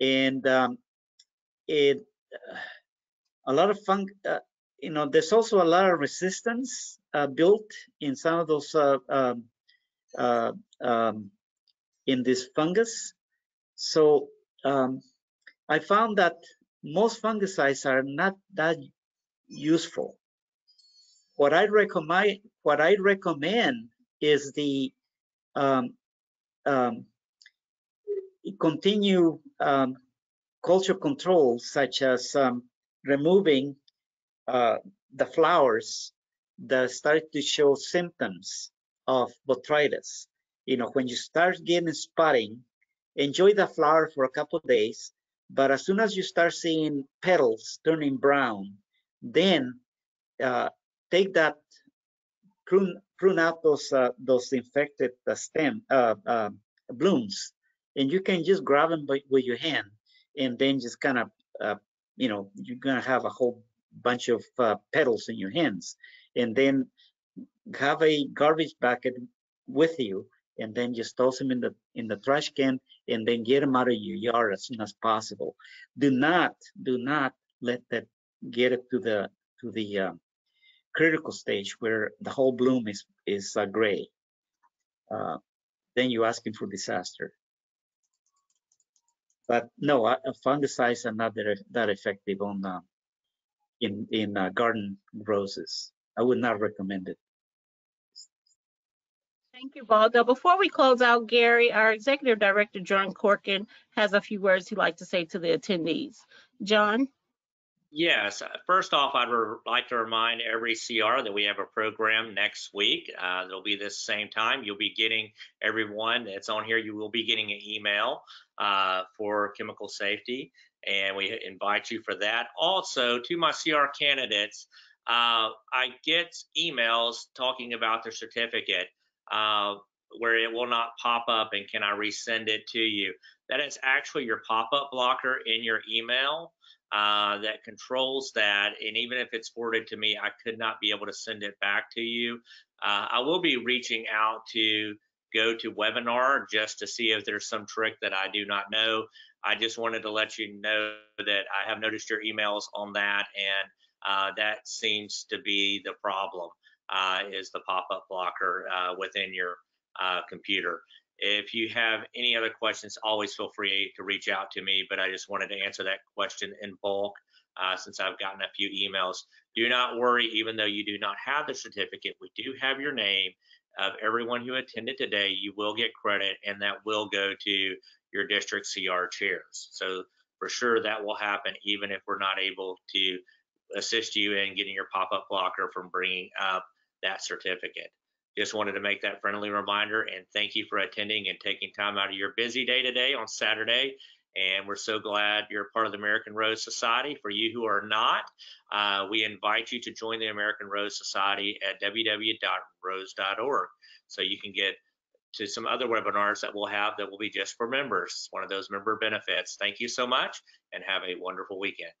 and um, it a lot of fun. Uh, you know, there's also a lot of resistance uh, built in some of those uh, um, uh, um, in this fungus. So um, I found that most fungicides are not that useful. What I recommend, what I recommend is the um, um, continue um, culture control, such as um, removing uh, the flowers that start to show symptoms of botrytis. You know, when you start getting spotting, enjoy the flower for a couple days, but as soon as you start seeing petals turning brown, then uh, take that prune prune out those uh, those infected uh, stem uh, uh, blooms, and you can just grab them by, with your hand, and then just kind of uh, you know you're gonna have a whole bunch of uh, petals in your hands, and then have a garbage bucket with you, and then just toss them in the in the trash can, and then get them out of your yard as soon as possible. Do not do not let that get it to the to the uh, critical stage where the whole bloom is is uh, gray. Uh, then you're asking for disaster. But no, uh, fungicides are not that, that effective on uh, in in uh, garden roses. I would not recommend it. Thank you, Baldo. Before we close out, Gary, our Executive Director, John Corkin, has a few words he'd like to say to the attendees. John? Yes, uh, first off, I'd like to remind every CR that we have a program next week. Uh, it'll be this same time. You'll be getting everyone that's on here. You will be getting an email uh, for chemical safety, and we invite you for that. Also, to my CR candidates, uh, I get emails talking about their certificate uh, where it will not pop up and can I resend it to you. That is actually your pop-up blocker in your email uh, that controls that. And even if it's forwarded to me, I could not be able to send it back to you. Uh, I will be reaching out to GoToWebinar just to see if there's some trick that I do not know. I just wanted to let you know that I have noticed your emails on that, and uh, that seems to be the problem. Uh, is the pop-up blocker uh, within your computer? If you have any other questions, always feel free to reach out to me. But I just wanted to answer that question in bulk uh, since I've gotten a few emails. Do not worry, even though you do not have the certificate, we do have your name of everyone who attended today, you will get credit and that will go to your district CR chairs. So for sure that will happen even if we're not able to assist you in getting your pop-up blocker from bringing up that certificate. Just wanted to make that friendly reminder and thank you for attending and taking time out of your busy day today on Saturday. And we're so glad you're part of the American Rose Society. For you who are not, uh, we invite you to join the American Rose Society at www.rose.org so you can get to some other webinars that we'll have that will be just for members, one of those member benefits. Thank you so much and have a wonderful weekend.